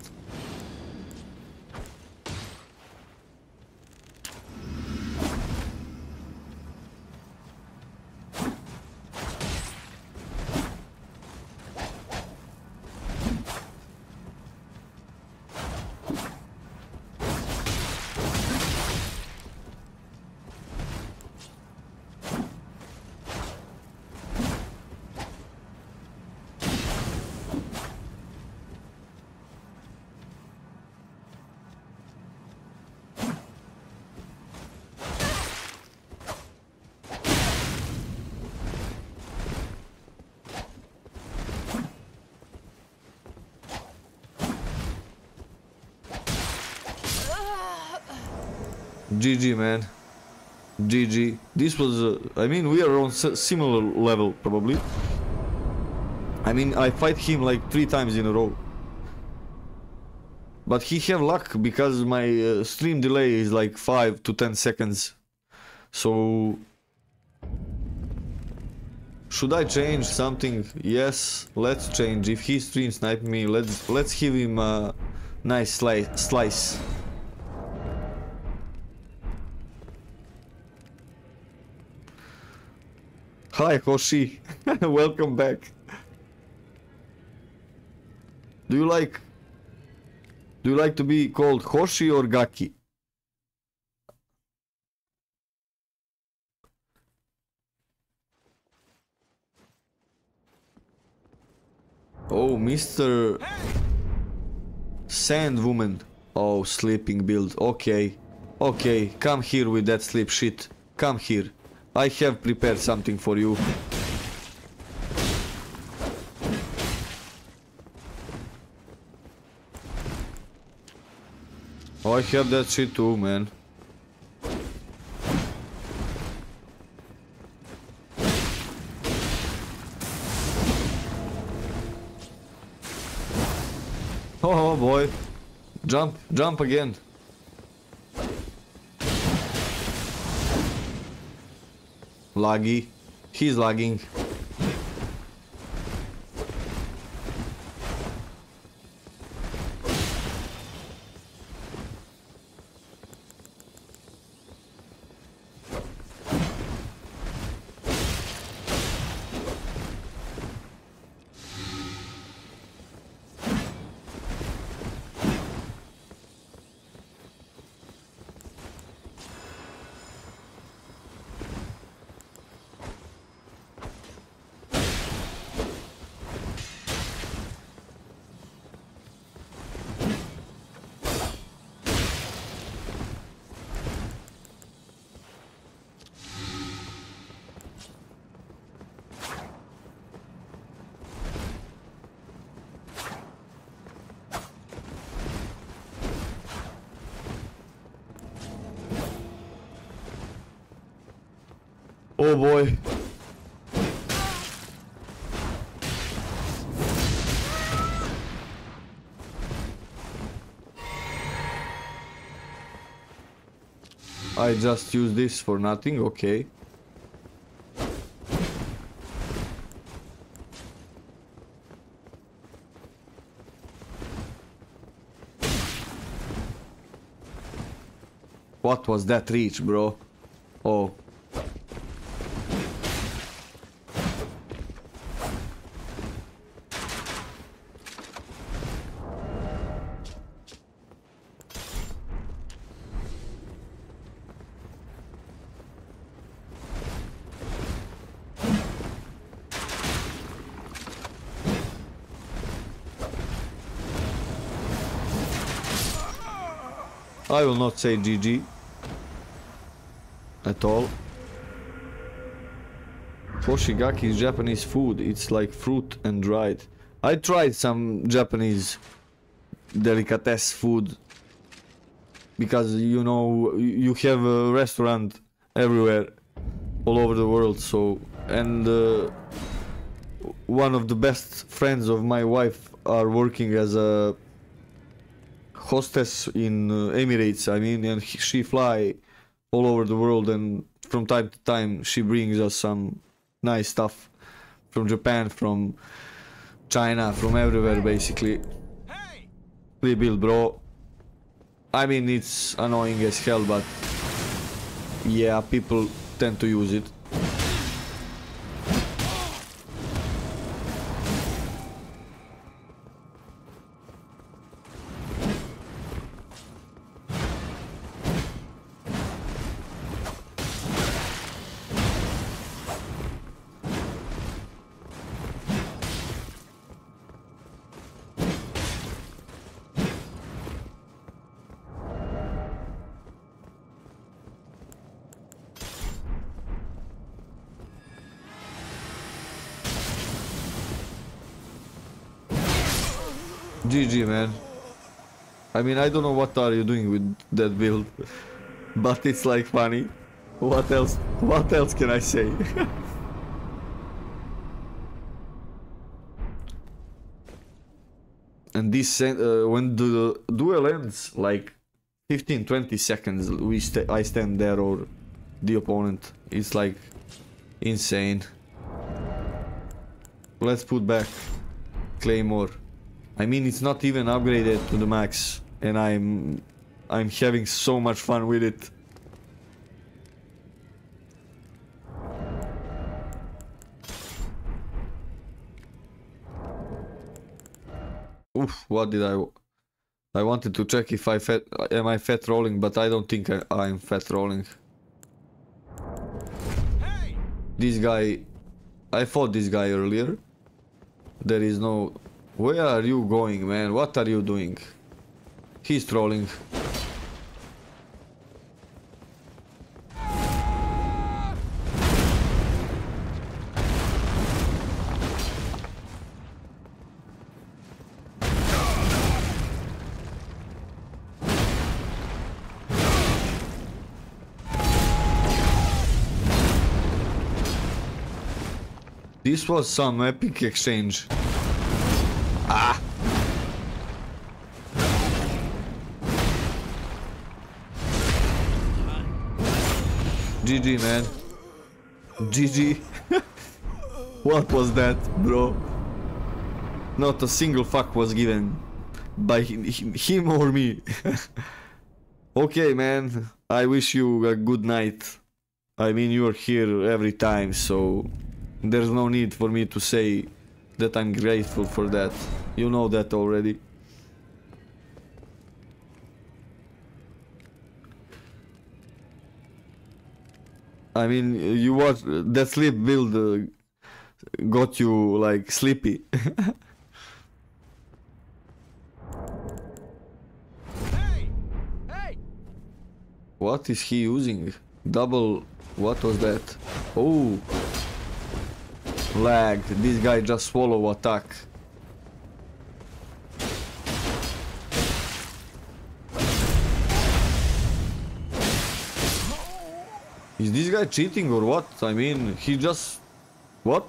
GG. This was, uh, I mean, we are on similar level, probably. I mean, I fight him like three times in a row. But he have luck because my uh, stream delay is like 5 to 10 seconds. So... Should I change something? Yes, let's change. If he stream snipe me, let's let's give him a nice slice. Hi Hoshi, welcome back. Do you like Do you like to be called Hoshi or Gaki? Oh, Mr. Sandwoman. Oh, sleeping build. Okay. Okay, come here with that sleep shit. Come here. I have prepared something for you. Oh, I have that shit too, man. Oh, oh boy. Jump, jump again. Laggy. He's lagging. I just use this for nothing, okay. What was that reach, bro? Not say GG at all. Hoshigaki is Japanese food. It's like fruit and dried. I tried some Japanese delicatessen food because you know you have a restaurant everywhere all over the world so and uh, one of the best friends of my wife are working as a hostess in uh, Emirates, I mean, and he, she fly all over the world, and from time to time she brings us some nice stuff from Japan, from China, from everywhere, basically. Rebuild, bro. I mean, it's annoying as hell, but yeah, people tend to use it. I mean, I don't know what are you doing with that build, but it's like funny. What else? What else can I say? and this uh, when the duel ends, like 15, 20 seconds, we st I stand there or the opponent. It's like insane. Let's put back Claymore. I mean, it's not even upgraded to the max, and I'm I'm having so much fun with it. Oof, what did I... I wanted to check if I fat... Am I fat rolling, but I don't think I, I'm fat rolling. This guy... I fought this guy earlier. There is no... Where are you going, man? What are you doing? He's trolling. This was some epic exchange. GG, man. GG. what was that, bro? Not a single fuck was given by him or me. okay, man. I wish you a good night. I mean, you're here every time, so there's no need for me to say that I'm grateful for that. You know that already. I mean, you watch that sleep build uh, got you like sleepy. Hey! Hey! what is he using? Double. What was that? Oh. Lagged. This guy just swallow attack. Is this guy cheating or what? I mean, he just... What?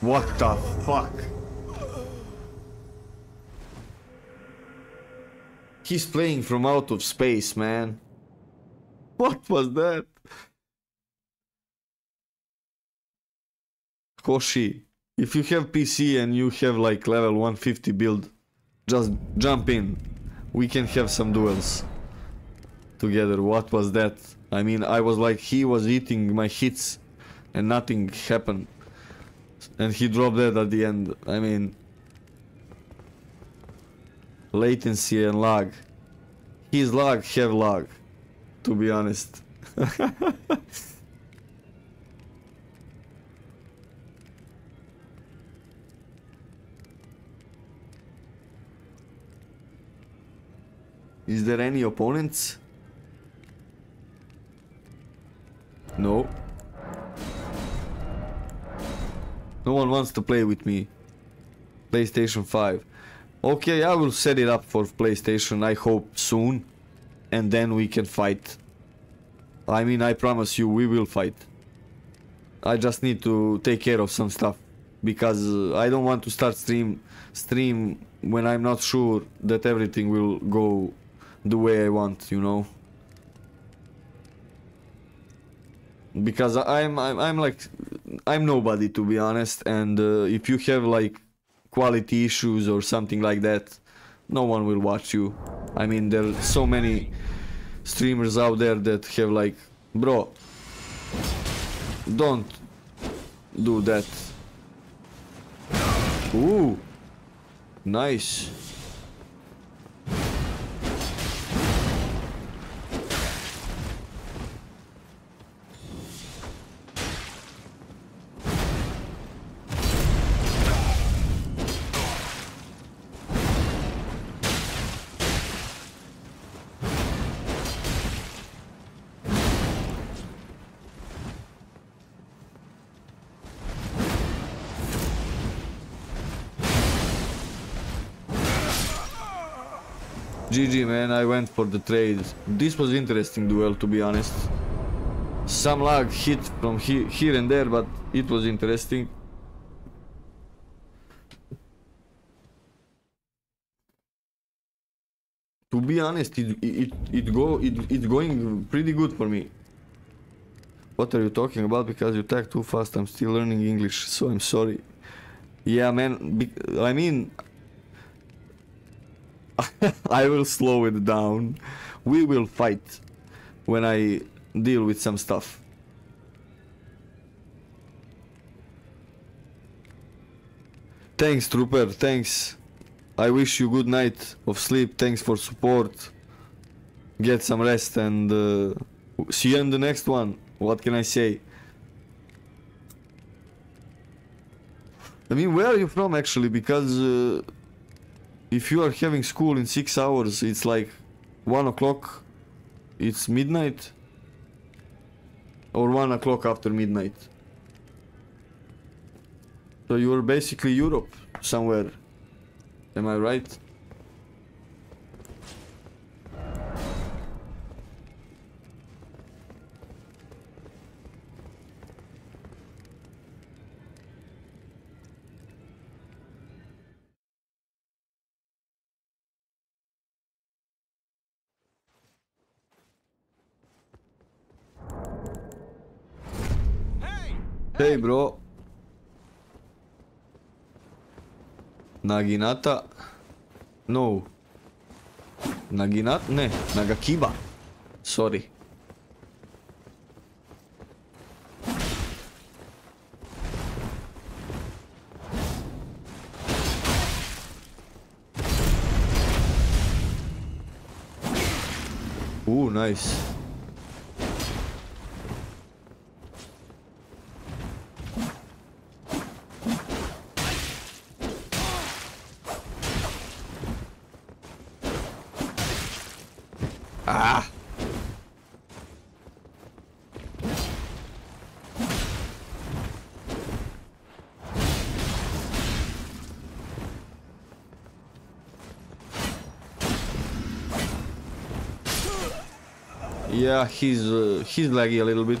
What the fuck? He's playing from out of space, man. What was that? Koshi, if you have PC and you have like level 150 build, just jump in. We can have some duels together. What was that? I mean, I was like, he was eating my hits and nothing happened. And he dropped that at the end. I mean, latency and lag. His lag have lag, to be honest. Is there any opponents? No. No one wants to play with me. PlayStation 5. Okay, I will set it up for PlayStation, I hope soon. And then we can fight. I mean, I promise you, we will fight. I just need to take care of some stuff. Because uh, I don't want to start stream stream when I'm not sure that everything will go the way I want, you know. Because I'm I'm, I'm like I'm nobody to be honest, and uh, if you have like quality issues or something like that, no one will watch you. I mean, there are so many streamers out there that have like, bro, don't do that. Ooh, nice. Man, I went for the trade. This was interesting duel to be honest. Some lag hit from he here and there, but it was interesting. To be honest, it it it go it it's going pretty good for me. What are you talking about? Because you talk too fast. I'm still learning English, so I'm sorry. Yeah, man. I mean, I will slow it down. We will fight when I deal with some stuff. Thanks, Trooper. Thanks. I wish you good night of sleep. Thanks for support. Get some rest and uh, see you in the next one. What can I say? I mean, where are you from actually? Because uh, if you are having school in six hours, it's like one o'clock. It's midnight. Or one o'clock after midnight. So you are basically Europe somewhere. Am I right? Hey bro. Naginata. No. Naginat? Ne, Nagakiba. Sorry. Nice. Yeah, he's uh, he's laggy a little bit.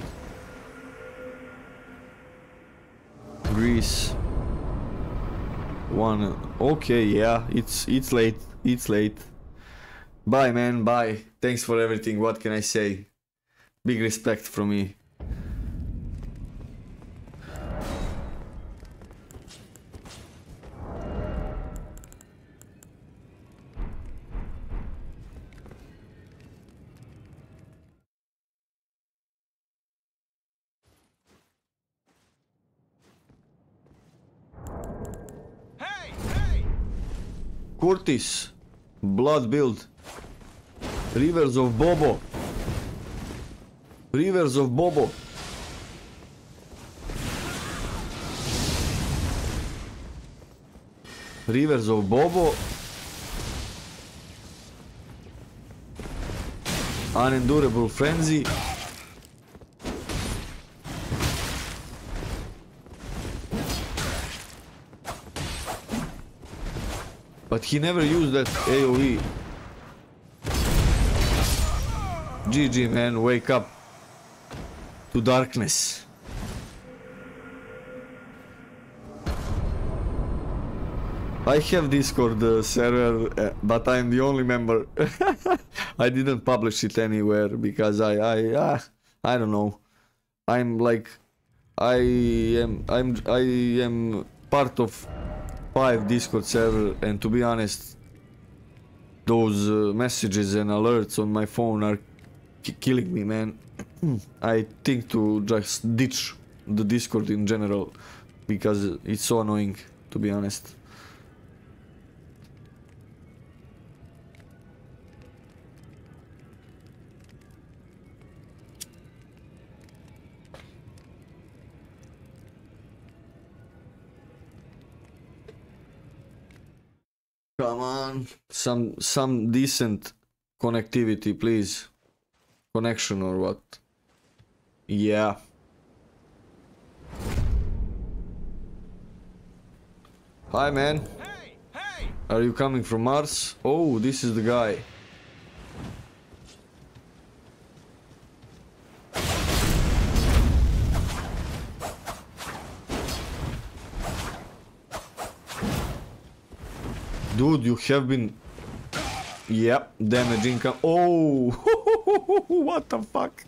Greece. One. Okay, yeah, it's it's late. It's late. Bye, man. Bye. Thanks for everything. What can I say? Big respect from me. Curtis. Blood build. Rivers of Bobo. Rivers of Bobo. Rivers of Bobo. Unendurable Frenzy. But he never used that AoE. GG man, wake up to darkness. I have Discord uh, server, uh, but I'm the only member. I didn't publish it anywhere because I, I, uh, I don't know. I'm like, I am, I'm, I am part of five Discord server, and to be honest, those uh, messages and alerts on my phone are killing me, man. I think to just ditch the Discord in general because it's so annoying, to be honest. On, some some decent connectivity, please. Connection or what? Yeah. Hi, man. Hey! Hey! Are you coming from Mars? Oh, this is the guy. Dude, you have been... Yep, damaging... Oh! what the fuck?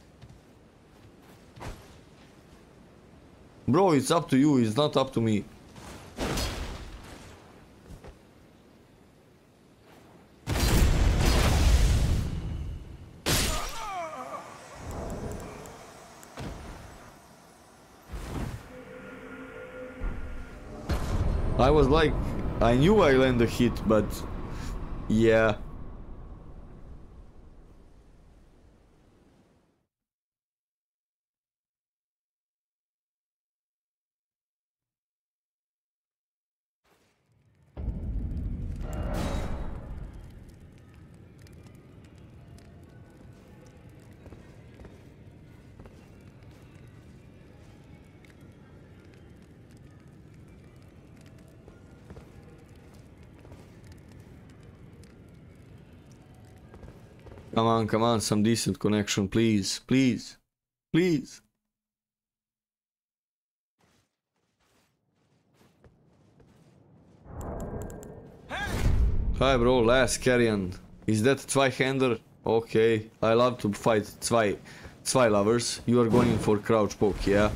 Bro, it's up to you, it's not up to me. I was like, I knew I land a hit, but yeah. On, come on, some decent connection, please, please, please. Hi bro, last carrion. Is that Zweihander? Okay, I love to fight Zwei, Zwei lovers. You are going for crouch poke, yeah?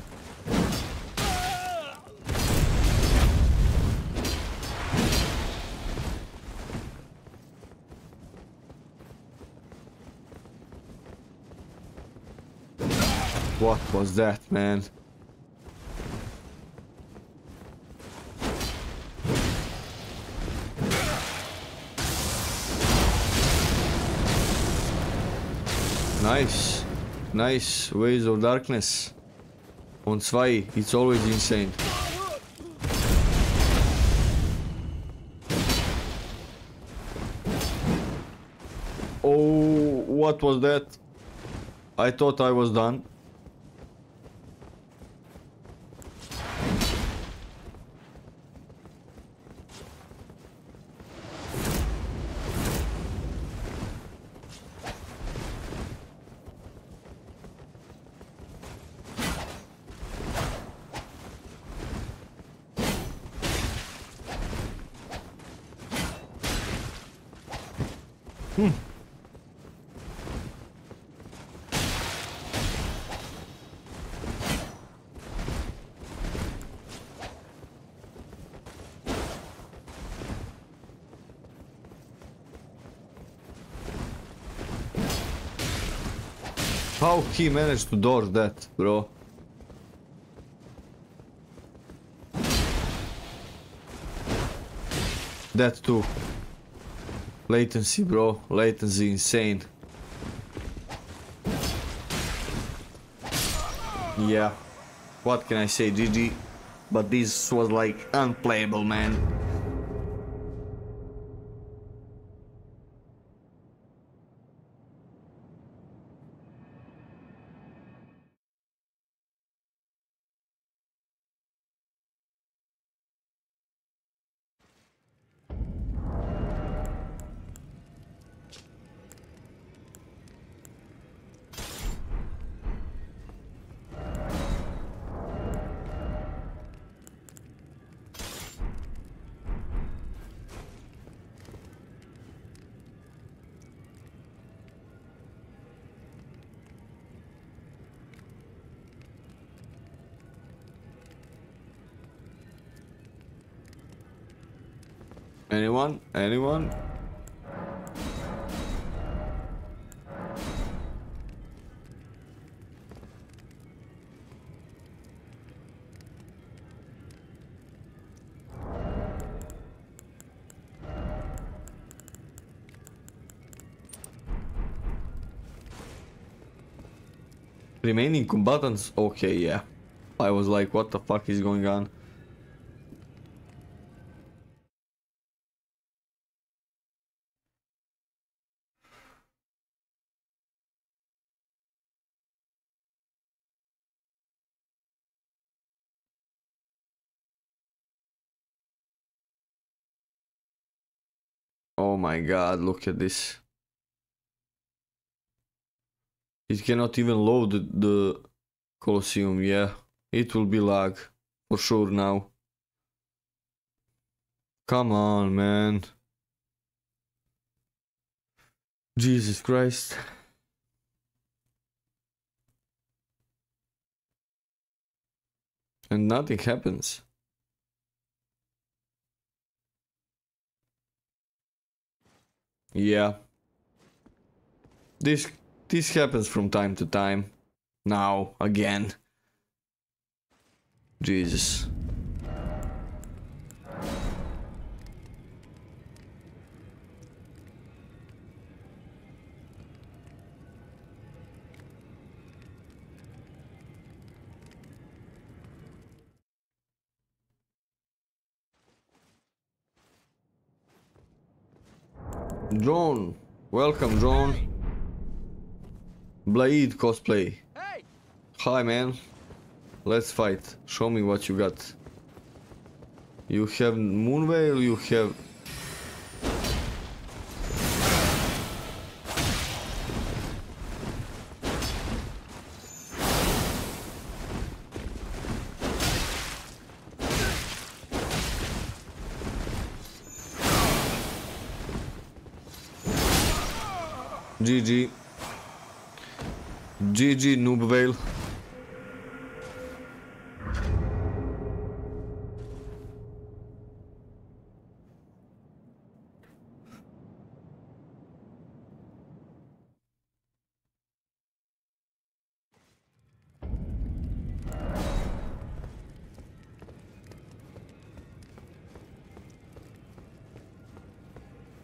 What was that, man? Nice. Nice. Waves of Darkness. On zwei. It's always insane. Oh, what was that? I thought I was done. He managed to dodge that, bro? That too. Latency, bro. Latency insane. Yeah. What can I say, GG? But this was like unplayable, man. Anyone? Remaining combatants? Okay, yeah. I was like, what the fuck is going on? god, look at this. It cannot even load the Colosseum, yeah. It will be lag, for sure now. Come on, man. Jesus Christ. And nothing happens. Yeah. This this happens from time to time. Now again. Jesus. John, welcome Drone. Blade cosplay. Hi man. Let's fight. Show me what you got. You have Moonveil, you have... GG Noobveil.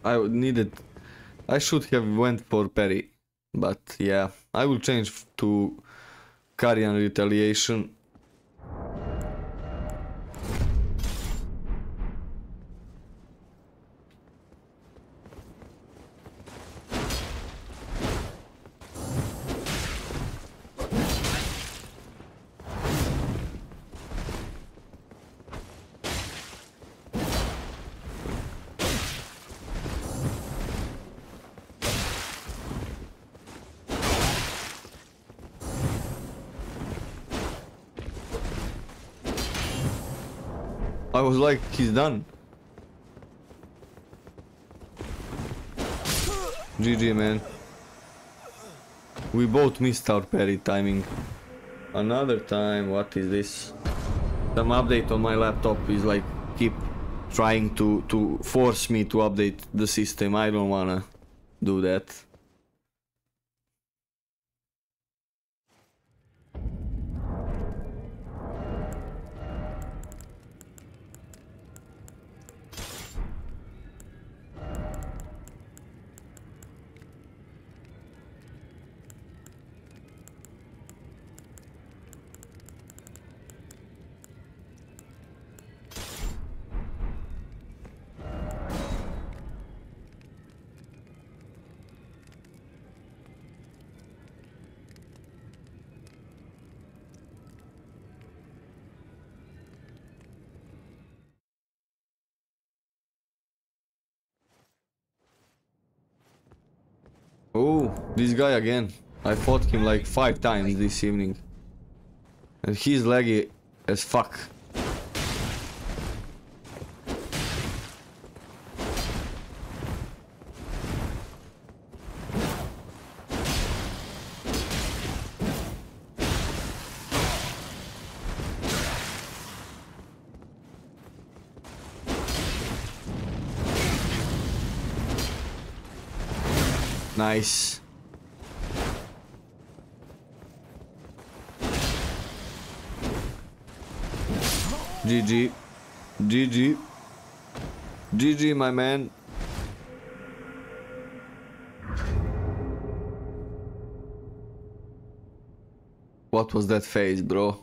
I would needed. I should have went for parry, but yeah, I will change to Carian Retaliation. He's done. GG, man. We both missed our parry timing. Another time, what is this? Some update on my laptop is like, keep trying to, to force me to update the system. I don't wanna do that. Guy again. I fought him like five times this evening. And he's laggy as fuck. Nice. GG. GG. GG, my man. What was that face, bro?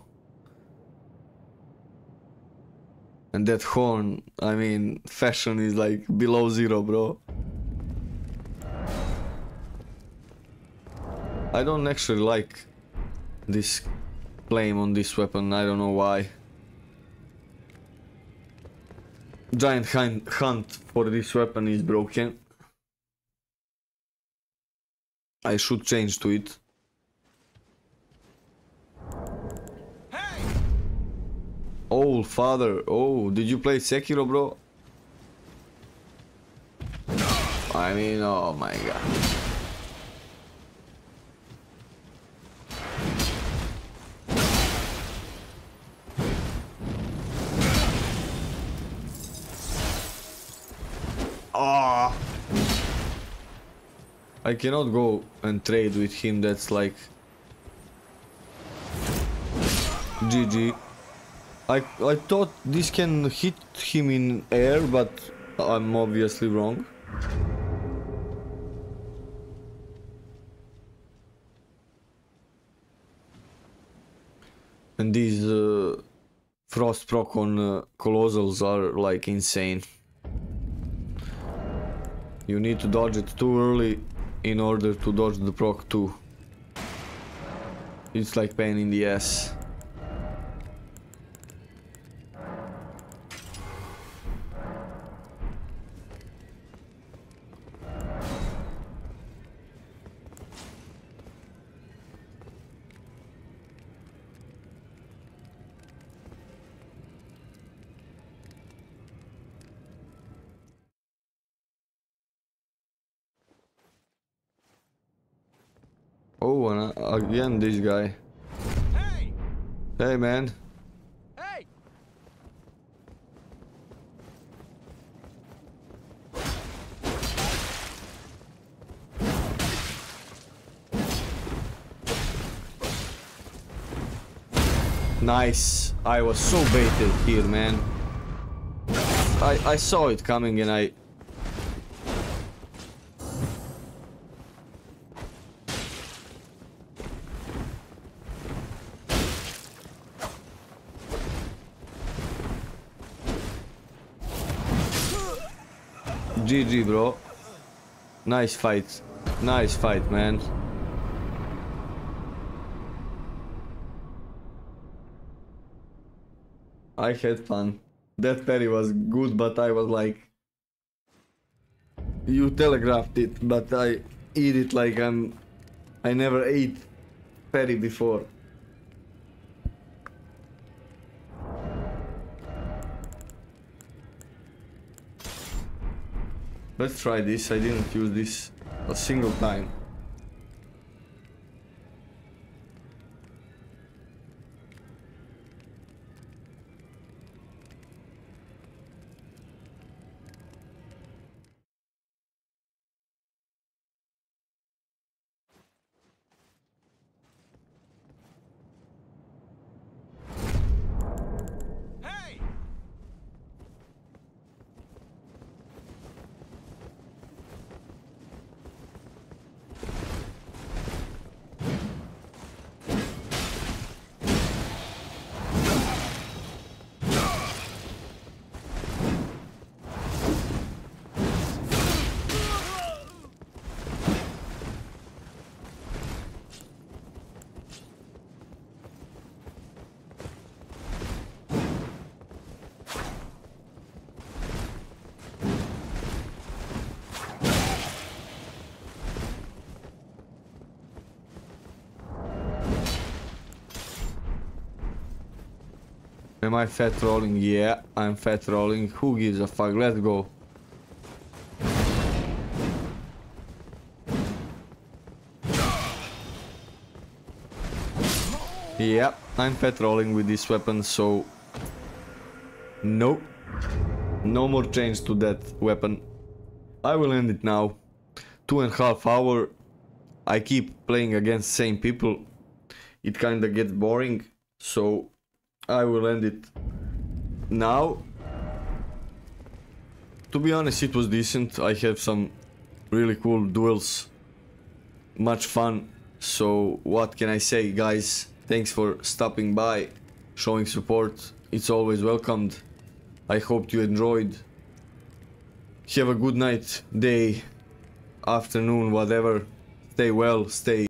And that horn, I mean, fashion is like below zero, bro. I don't actually like this claim on this weapon, I don't know why. Giant hunt, hunt for this weapon is broken. I should change to it. Hey! Oh, father. Oh, did you play Sekiro, bro? I mean, oh my god. Ah! I cannot go and trade with him, that's like... GG. I, I thought this can hit him in air, but I'm obviously wrong. And these uh, frost proc on uh, colossals are like insane. You need to dodge it too early in order to dodge the proc too. It's like pain in the ass. This guy. Hey! Hey man, Hey! nice. I was so baited here, man. I I saw it coming and I GG, bro. Nice fight. Nice fight, man. I had fun. That parry was good, but I was like... You telegraphed it, but I eat it like I'm... I never ate parry before. Let's try this. I didn't use this a single time. Am I fat rolling? Yeah, I'm fat rolling. Who gives a fuck? Let's go. Yeah, I'm fat rolling with this weapon, so... No. No more change to that weapon. I will end it now. Two and a half hour. I keep playing against same people. It kinda gets boring, so I will end it now. To be honest, it was decent. I have some really cool duels. Much fun. So, what can I say, guys? Thanks for stopping by, showing support. It's always welcomed. I hope you enjoyed. Have a good night, day, afternoon, whatever. Stay well, stay